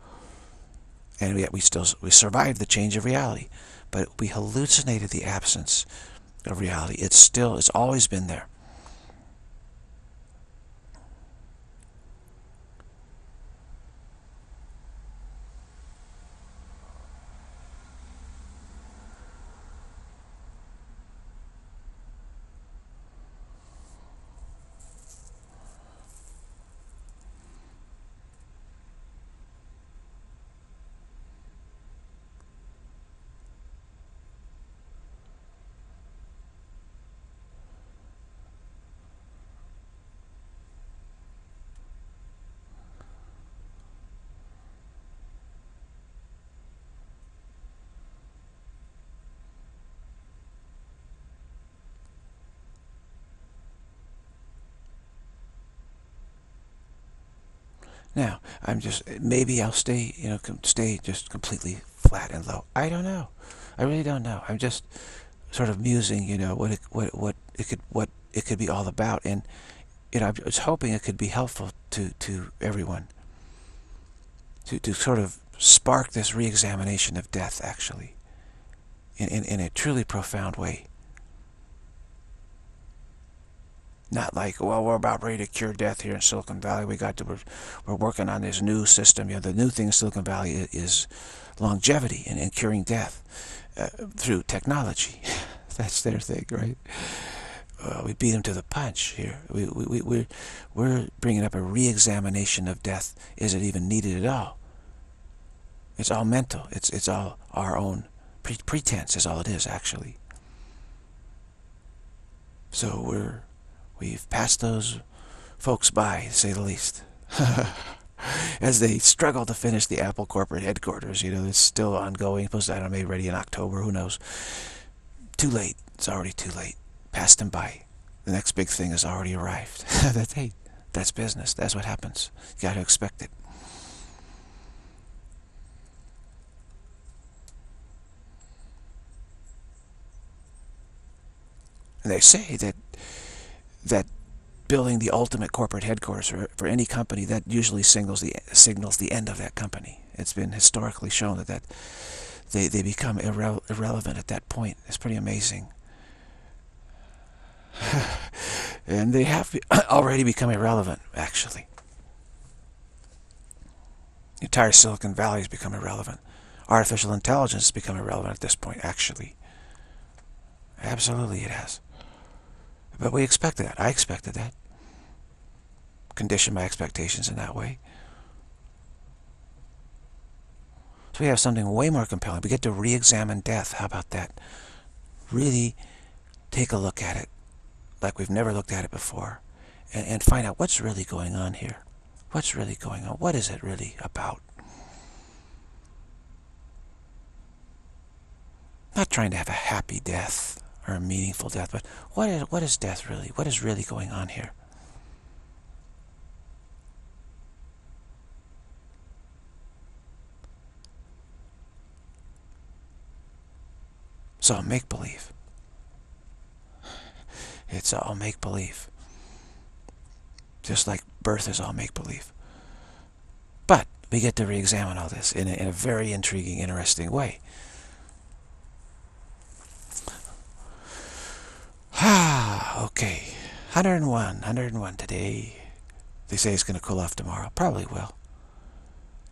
[SPEAKER 1] And yet we still we survived the change of reality. But we hallucinated the absence of reality. It's still, it's always been there. Now, I'm just, maybe I'll stay, you know, stay just completely flat and low. I don't know. I really don't know. I'm just sort of musing, you know, what it, what, what it could, what it could be all about. And, you know, I was hoping it could be helpful to, to everyone. To, to sort of spark this re-examination of death, actually, in, in, in a truly profound way. Not like, well, we're about ready to cure death here in Silicon Valley. We got to, we're, we're working on this new system. You know, the new thing in Silicon Valley is longevity and, and curing death uh, through technology. That's their thing, right? Uh, we beat them to the punch here. We, we, we, we're, we're bringing up a re-examination of death. Is it even needed at all? It's all mental. It's, it's all our own pre pretense is all it is, actually. So we're We've passed those folks by, to say the least. As they struggle to finish the Apple corporate headquarters, you know, it's still ongoing. Supposed to, I maybe ready in October, who knows. Too late. It's already too late. Passed them by. The next big thing has already arrived. that's, hey, that's business. That's what happens. You got to expect it. And they say that that building the ultimate corporate headquarters for, for any company, that usually signals the signals the end of that company. It's been historically shown that, that they, they become irre irrelevant at that point. It's pretty amazing. and they have already become irrelevant, actually. The entire Silicon Valley has become irrelevant. Artificial intelligence has become irrelevant at this point, actually. Absolutely it has. But we expected that. I expected that. Condition my expectations in that way. So we have something way more compelling. We get to re-examine death. How about that? Really take a look at it like we've never looked at it before and, and find out what's really going on here. What's really going on? What is it really about? Not trying to have a happy death or a meaningful death. But what is, what is death really? What is really going on here? It's all make-believe. It's all make-believe. Just like birth is all make-believe. But we get to re-examine all this in a, in a very intriguing, interesting way. Ah, okay. 101, 101 today. They say it's going to cool off tomorrow. Probably will.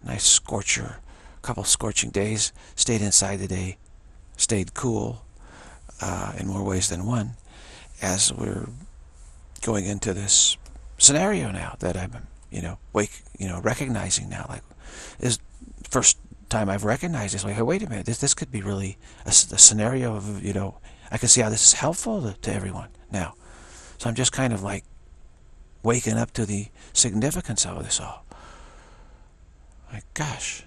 [SPEAKER 1] Nice scorcher, couple scorching days, stayed inside today, stayed cool uh, in more ways than one, as we're going into this scenario now that I'm, you know, wake, you know, recognizing now, like, is first time I've recognized this. Like, hey, wait a minute, this this could be really a, a scenario of, you know, I can see how this is helpful to, to everyone now. So I'm just kind of like waking up to the significance of this all. My gosh.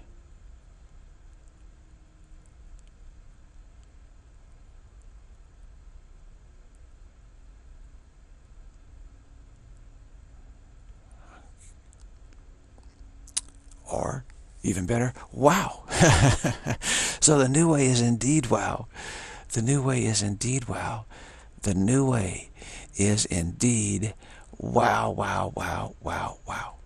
[SPEAKER 1] Or, even better, wow. so the new way is indeed wow. The new way is indeed wow. The new way is indeed wow, wow, wow, wow, wow.